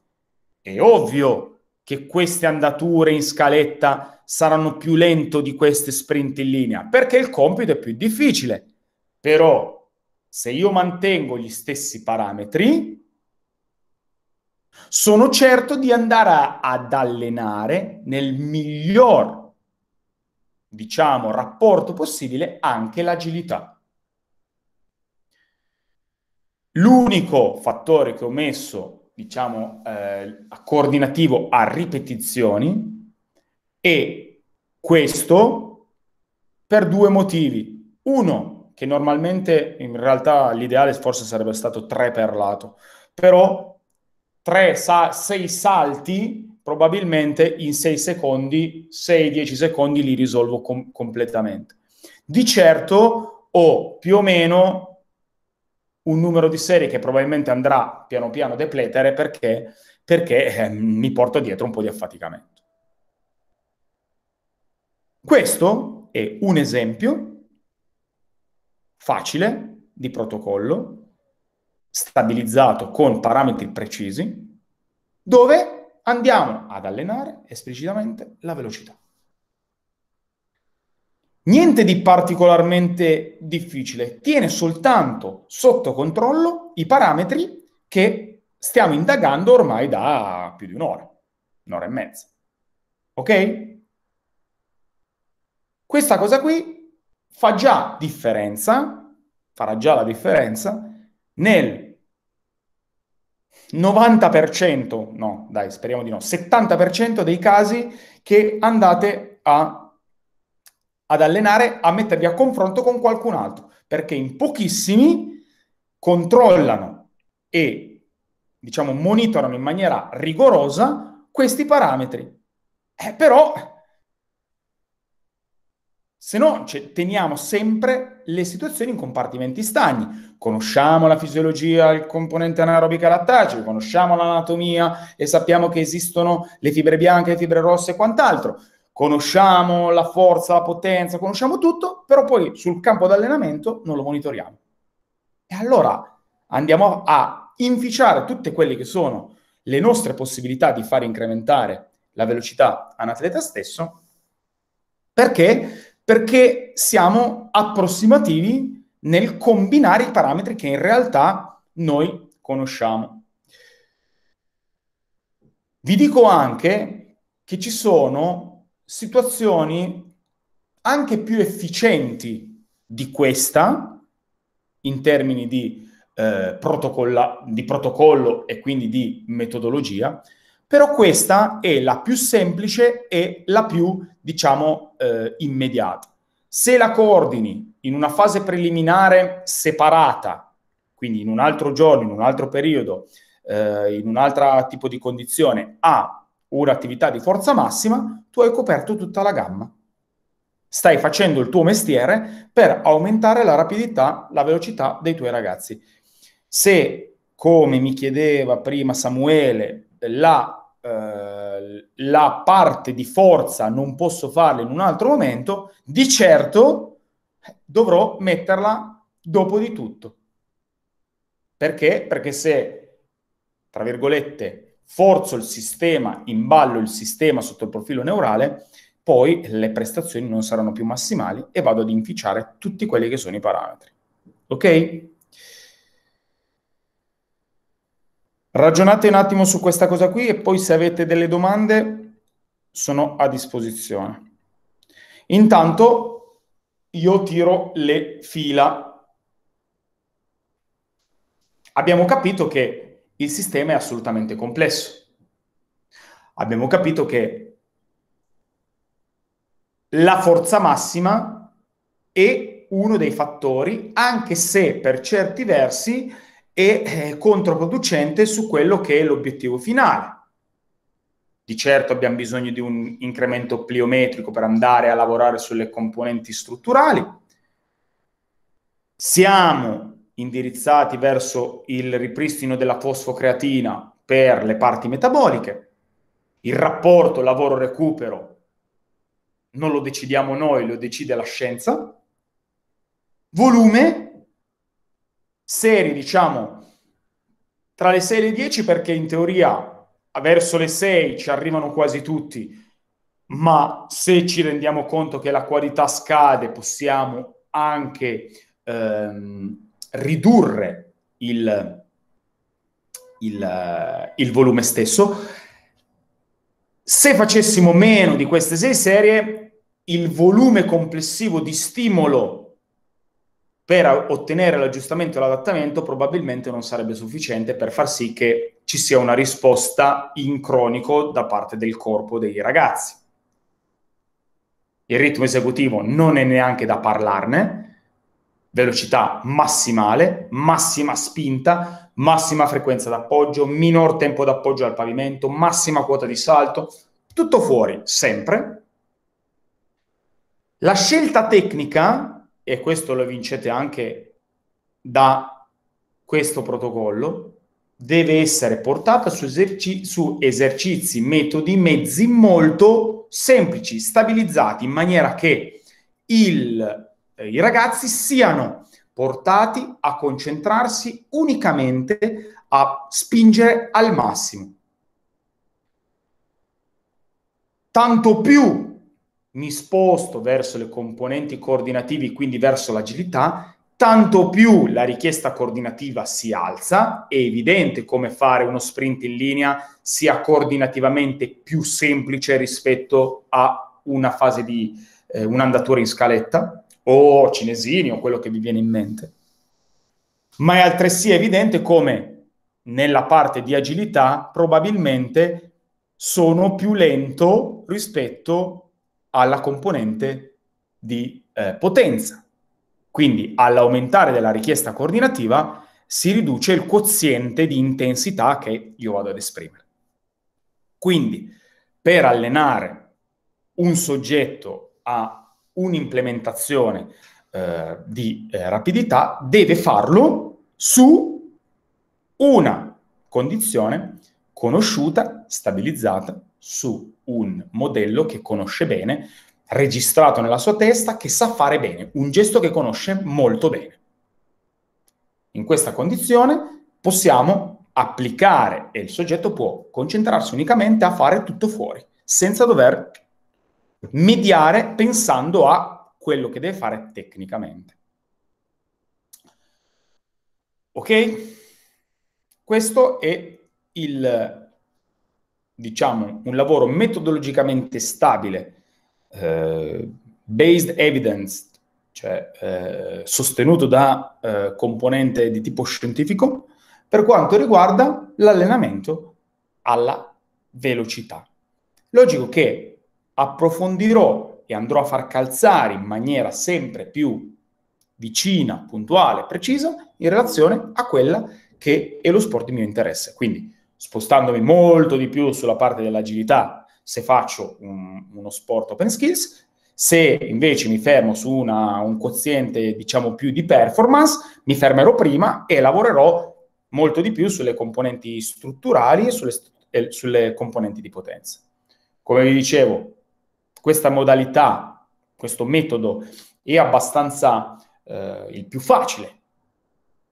È ovvio che queste andature in scaletta saranno più lento di queste sprint in linea, perché il compito è più difficile. Però se io mantengo gli stessi parametri, sono certo di andare a, ad allenare nel miglior diciamo, rapporto possibile anche l'agilità. L'unico fattore che ho messo, diciamo, eh, coordinativo a ripetizioni è questo per due motivi. Uno, che normalmente in realtà l'ideale forse sarebbe stato tre per lato, però tre, sa- sei salti probabilmente in 6 secondi, 6-10 secondi li risolvo com- completamente. Di certo ho più o meno un numero di serie che probabilmente andrà piano piano a depletere perché, perché eh, mi porto dietro un po' di affaticamento. Questo è un esempio facile di protocollo stabilizzato con parametri precisi dove andiamo ad allenare esplicitamente la velocità. Niente di particolarmente difficile, tiene soltanto sotto controllo i parametri che stiamo indagando ormai da più di un'ora. un'ora e mezza. Ok? Questa cosa qui fa già differenza, farà già la differenza nel 90%, no, dai, speriamo di no, 70% dei casi che andate a, ad allenare, a mettervi a confronto con qualcun altro, perché in pochissimi controllano e, diciamo, monitorano in maniera rigorosa questi parametri. Eh, però se no cioè, teniamo sempre le situazioni in compartimenti stagni. Conosciamo la fisiologia, il componente anaerobica lattaceo, conosciamo l'anatomia e sappiamo che esistono le fibre bianche, le fibre rosse e quant'altro. Conosciamo la forza, la potenza, conosciamo tutto, però poi sul campo d'allenamento non lo monitoriamo. E allora andiamo a inficiare tutte quelle che sono le nostre possibilità di fare incrementare la velocità a stesso, perché perché siamo approssimativi nel combinare i parametri che in realtà noi conosciamo. Vi dico anche che ci sono situazioni anche più efficienti di questa in termini di, eh, di protocollo e quindi di metodologia, però questa è la più semplice e la più, diciamo, eh, immediata. Se la coordini in una fase preliminare separata, quindi in un altro giorno, in un altro periodo, eh, in un altro tipo di condizione, a un'attività di forza massima, tu hai coperto tutta la gamma. Stai facendo il tuo mestiere per aumentare la rapidità, la velocità dei tuoi ragazzi. Se, come mi chiedeva prima Samuele, la eh, la parte di forza non posso farla in un altro momento, di certo dovrò metterla dopo di tutto. Perché? Perché se, tra virgolette, forzo il sistema, imballo il sistema sotto il profilo neurale, poi le prestazioni non saranno più massimali e vado ad inficiare tutti quelli che sono i parametri. Ok? Ragionate un attimo su questa cosa qui e poi se avete delle domande sono a disposizione. Intanto io tiro le fila. Abbiamo capito che il sistema è assolutamente complesso. Abbiamo capito che la forza massima è uno dei fattori, anche se per certi versi e eh, controproducente su quello che è l'obiettivo finale. Di certo abbiamo bisogno di un incremento pliometrico per andare a lavorare sulle componenti strutturali. Siamo indirizzati verso il ripristino della fosfocreatina per le parti metaboliche. Il rapporto lavoro-recupero non lo decidiamo noi, lo decide la scienza. Volume serie, diciamo, tra le 6 e le 10 perché in teoria verso le 6 ci arrivano quasi tutti, ma se ci rendiamo conto che la qualità scade possiamo anche ehm, ridurre il, il, il volume stesso. Se facessimo meno di queste 6 serie, il volume complessivo di stimolo per ottenere l'aggiustamento e l'adattamento probabilmente non sarebbe sufficiente per far sì che ci sia una risposta in cronico da parte del corpo dei ragazzi. Il ritmo esecutivo non è neanche da parlarne, velocità massimale, massima spinta, massima frequenza d'appoggio, minor tempo d'appoggio al pavimento, massima quota di salto, tutto fuori, sempre. La scelta tecnica e questo lo vincete anche da questo protocollo, deve essere portata su, eserci- su esercizi, metodi, mezzi molto semplici, stabilizzati in maniera che il, eh, i ragazzi siano portati a concentrarsi unicamente a spingere al massimo. Tanto più mi sposto verso le componenti coordinativi, quindi verso l'agilità, tanto più la richiesta coordinativa si alza, è evidente come fare uno sprint in linea sia coordinativamente più semplice rispetto a una fase di eh, un'andatura in scaletta o cinesini o quello che vi viene in mente. Ma è altresì evidente come nella parte di agilità probabilmente sono più lento rispetto alla componente di eh, potenza. Quindi all'aumentare della richiesta coordinativa si riduce il quoziente di intensità che io vado ad esprimere. Quindi per allenare un soggetto a un'implementazione eh, di eh, rapidità deve farlo su una condizione conosciuta, stabilizzata, su un modello che conosce bene, registrato nella sua testa, che sa fare bene, un gesto che conosce molto bene. In questa condizione possiamo applicare e il soggetto può concentrarsi unicamente a fare tutto fuori, senza dover mediare pensando a quello che deve fare tecnicamente. Ok? Questo è il, diciamo, un lavoro metodologicamente stabile eh, based evidence, cioè eh, sostenuto da eh, componente di tipo scientifico, per quanto riguarda l'allenamento alla velocità. Logico che approfondirò e andrò a far calzare in maniera sempre più vicina, puntuale, precisa, in relazione a quella che è lo sport di mio interesse. Quindi spostandomi molto di più sulla parte dell'agilità se faccio un, uno sport open skills, se invece mi fermo su una, un quoziente, diciamo, più di performance, mi fermerò prima e lavorerò molto di più sulle componenti strutturali e sulle, e sulle componenti di potenza. Come vi dicevo, questa modalità, questo metodo è abbastanza eh, il più facile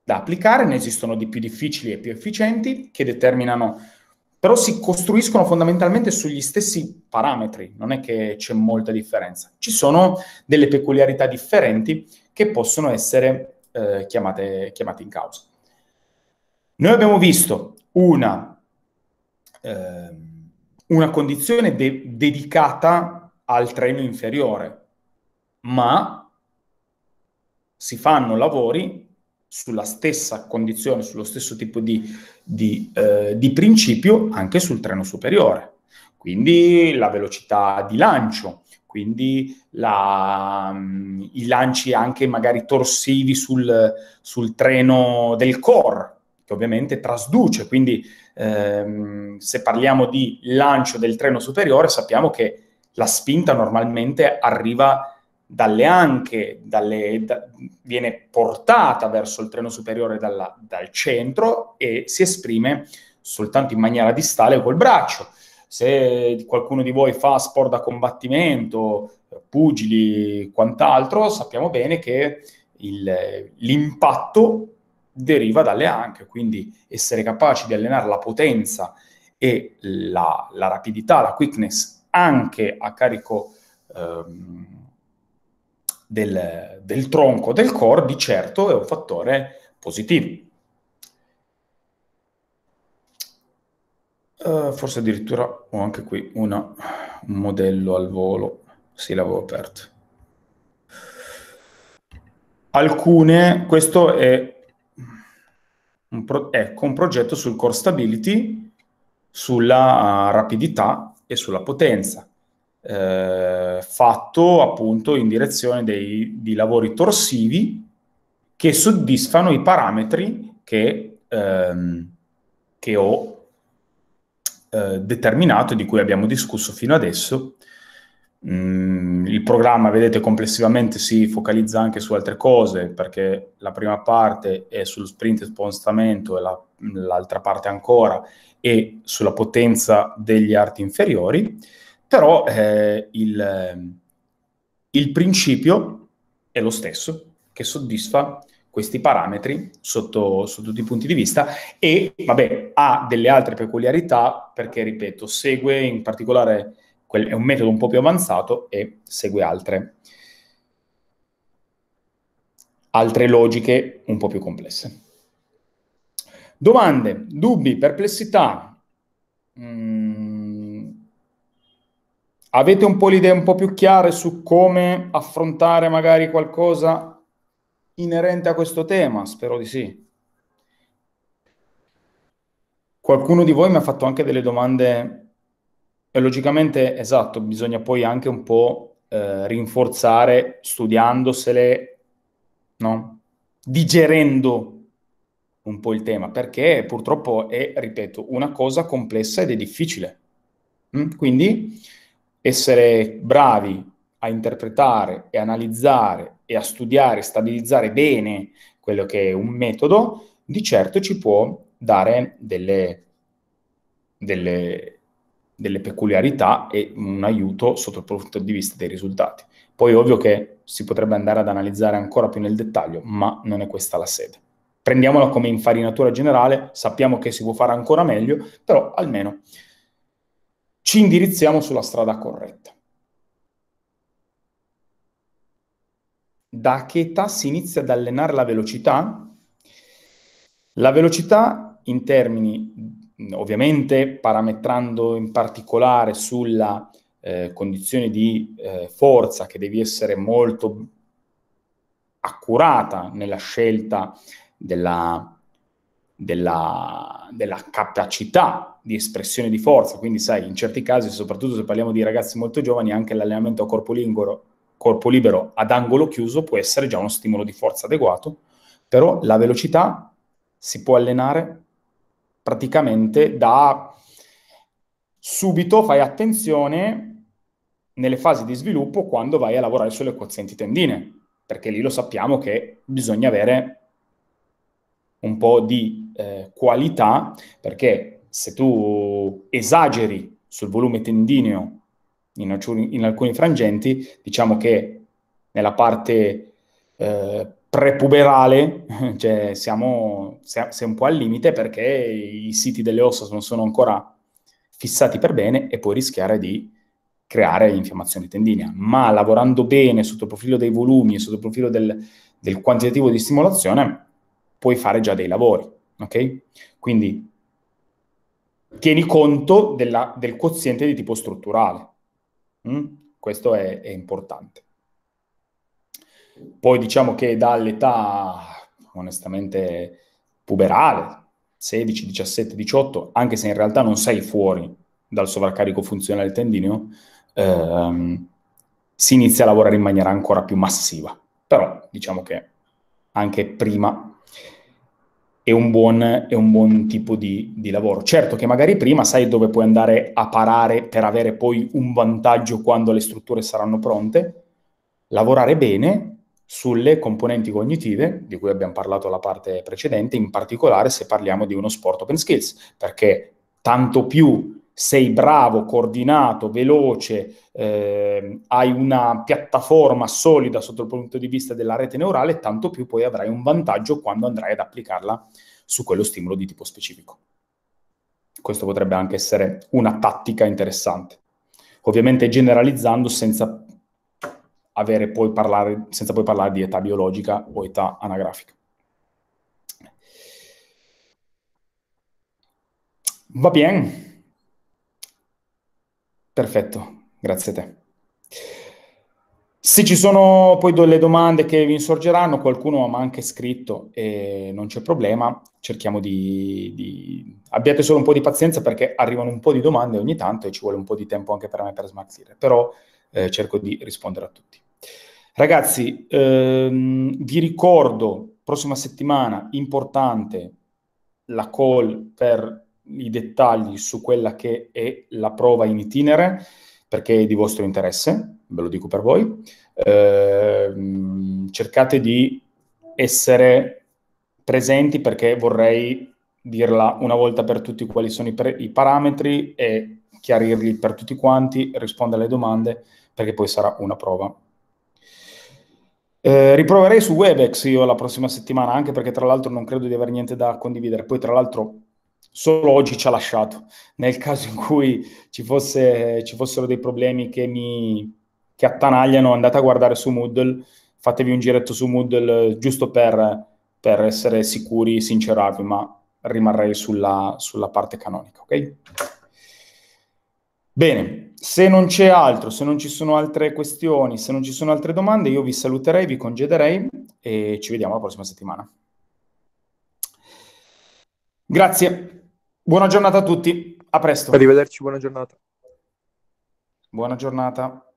da applicare, ne esistono di più difficili e più efficienti che determinano però si costruiscono fondamentalmente sugli stessi parametri, non è che c'è molta differenza. Ci sono delle peculiarità differenti che possono essere eh, chiamate, chiamate, in causa. Noi abbiamo visto una, eh, una condizione de- dedicata al treno inferiore, ma si fanno lavori sulla stessa condizione, sullo stesso tipo di, di, eh, di principio anche sul treno superiore. Quindi la velocità di lancio, quindi la, um, i lanci anche magari torsivi sul, sul, treno del core, che ovviamente trasduce. Quindi ehm, se parliamo di lancio del treno superiore, sappiamo che la spinta normalmente arriva dalle anche, dalle, da, viene portata verso il treno superiore dalla, dal centro e si esprime soltanto in maniera distale col braccio. Se qualcuno di voi fa sport da combattimento, pugili, quant'altro, sappiamo bene che il, l'impatto deriva dalle anche, quindi essere capaci di allenare la potenza e la, la rapidità, la quickness anche a carico ehm, del, del tronco del core di certo è un fattore positivo. Uh, forse addirittura ho anche qui una, un modello al volo, sì l'avevo aperto. Alcune, questo è un, pro, ecco, un progetto sul core stability, sulla rapidità e sulla potenza eh, fatto appunto in direzione dei, di lavori torsivi che soddisfano i parametri che, ehm, che ho eh, determinato di cui abbiamo discusso fino adesso. Mm, il programma, vedete, complessivamente si focalizza anche su altre cose, perché la prima parte è sul sprint e spostamento e la, l'altra parte ancora è sulla potenza degli arti inferiori però eh, il, il principio è lo stesso, che soddisfa questi parametri sotto, sotto, tutti i punti di vista e, vabbè, ha delle altre peculiarità perché, ripeto, segue in particolare, quel, è un metodo un po' più avanzato e segue altre, altre logiche un po' più complesse. Domande, dubbi, perplessità? Mm. Avete un po' le idee un po' più chiare su come affrontare magari qualcosa inerente a questo tema? Spero di sì. Qualcuno di voi mi ha fatto anche delle domande e logicamente, esatto, bisogna poi anche un po' eh, rinforzare studiandosele, no? digerendo un po' il tema, perché purtroppo è, ripeto, una cosa complessa ed è difficile. Mm? Quindi essere bravi a interpretare e analizzare e a studiare, stabilizzare bene quello che è un metodo, di certo ci può dare delle, delle, delle peculiarità e un aiuto sotto il punto di vista dei risultati. Poi ovvio che si potrebbe andare ad analizzare ancora più nel dettaglio, ma non è questa la sede prendiamola come infarinatura generale, sappiamo che si può fare ancora meglio, però almeno ci indirizziamo sulla strada corretta. Da che età si inizia ad allenare la velocità? La velocità in termini, ovviamente parametrando in particolare sulla eh, condizione di eh, forza che devi essere molto accurata nella scelta della, della, della, capacità di espressione di forza. Quindi, sai, in certi casi, soprattutto se parliamo di ragazzi molto giovani, anche l'allenamento a corpo libero, corpo libero ad angolo chiuso può essere già uno stimolo di forza adeguato, però la velocità si può allenare praticamente da subito, fai attenzione nelle fasi di sviluppo quando vai a lavorare sulle quozienti tendine, perché lì lo sappiamo che bisogna avere un po' di eh, qualità, perché se tu esageri sul volume tendineo in alcuni, in alcuni frangenti, diciamo che nella parte eh, prepuberale cioè siamo, sei un po' al limite perché i siti delle ossa non sono ancora fissati per bene e puoi rischiare di creare infiammazione tendinea. Ma lavorando bene sotto il profilo dei volumi e sotto il profilo del, del quantitativo di stimolazione, puoi fare già dei lavori, ok? Quindi tieni conto della, del quoziente di tipo strutturale. Mm? Questo è, è, importante. Poi diciamo che dall'età onestamente puberale, 16, 17, 18, anche se in realtà non sei fuori dal sovraccarico funzionale tendineo, ehm, si inizia a lavorare in maniera ancora più massiva. Però diciamo che anche prima è un buon, è un buon tipo di, di, lavoro. Certo che magari prima sai dove puoi andare a parare per avere poi un vantaggio quando le strutture saranno pronte, lavorare bene sulle componenti cognitive, di cui abbiamo parlato la parte precedente, in particolare se parliamo di uno sport open skills, perché tanto più sei bravo, coordinato, veloce, eh, hai una piattaforma solida sotto il punto di vista della rete neurale, tanto più poi avrai un vantaggio quando andrai ad applicarla su quello stimolo di tipo specifico. Questo potrebbe anche essere una tattica interessante. Ovviamente generalizzando senza, poi parlare, senza poi parlare di età biologica o età anagrafica. Va bene. Perfetto, grazie a te. Se ci sono poi delle domande che vi insorgeranno, qualcuno mi ha anche scritto e non c'è problema, cerchiamo di, di, Abbiate solo un po' di pazienza perché arrivano un po' di domande ogni tanto e ci vuole un po' di tempo anche per me per smartire, però eh, cerco di rispondere a tutti. Ragazzi, ehm, vi ricordo, prossima settimana, importante, la call per i dettagli su quella che è la prova in itinere, perché è di vostro interesse, ve lo dico per voi. Eh, cercate di essere presenti perché vorrei dirla una volta per tutti quali sono i, pre- i parametri e chiarirli per tutti quanti, rispondere alle domande, perché poi sarà una prova eh, riproverei su Webex io la prossima settimana, anche perché tra l'altro non credo di avere niente da condividere. Poi tra l'altro solo oggi ci ha lasciato. Nel caso in cui ci, fosse, ci fossero dei problemi che mi che attanagliano, andate a guardare su Moodle, fatevi un giretto su Moodle giusto per, per essere sicuri, sincerarvi, ma rimarrei sulla, sulla parte canonica, ok? Bene, se non c'è altro, se non ci sono altre questioni, se non ci sono altre domande, io vi saluterei, vi congederei e ci vediamo la prossima settimana. Grazie, buona giornata a tutti, a presto. Arrivederci, buona giornata. Buona giornata.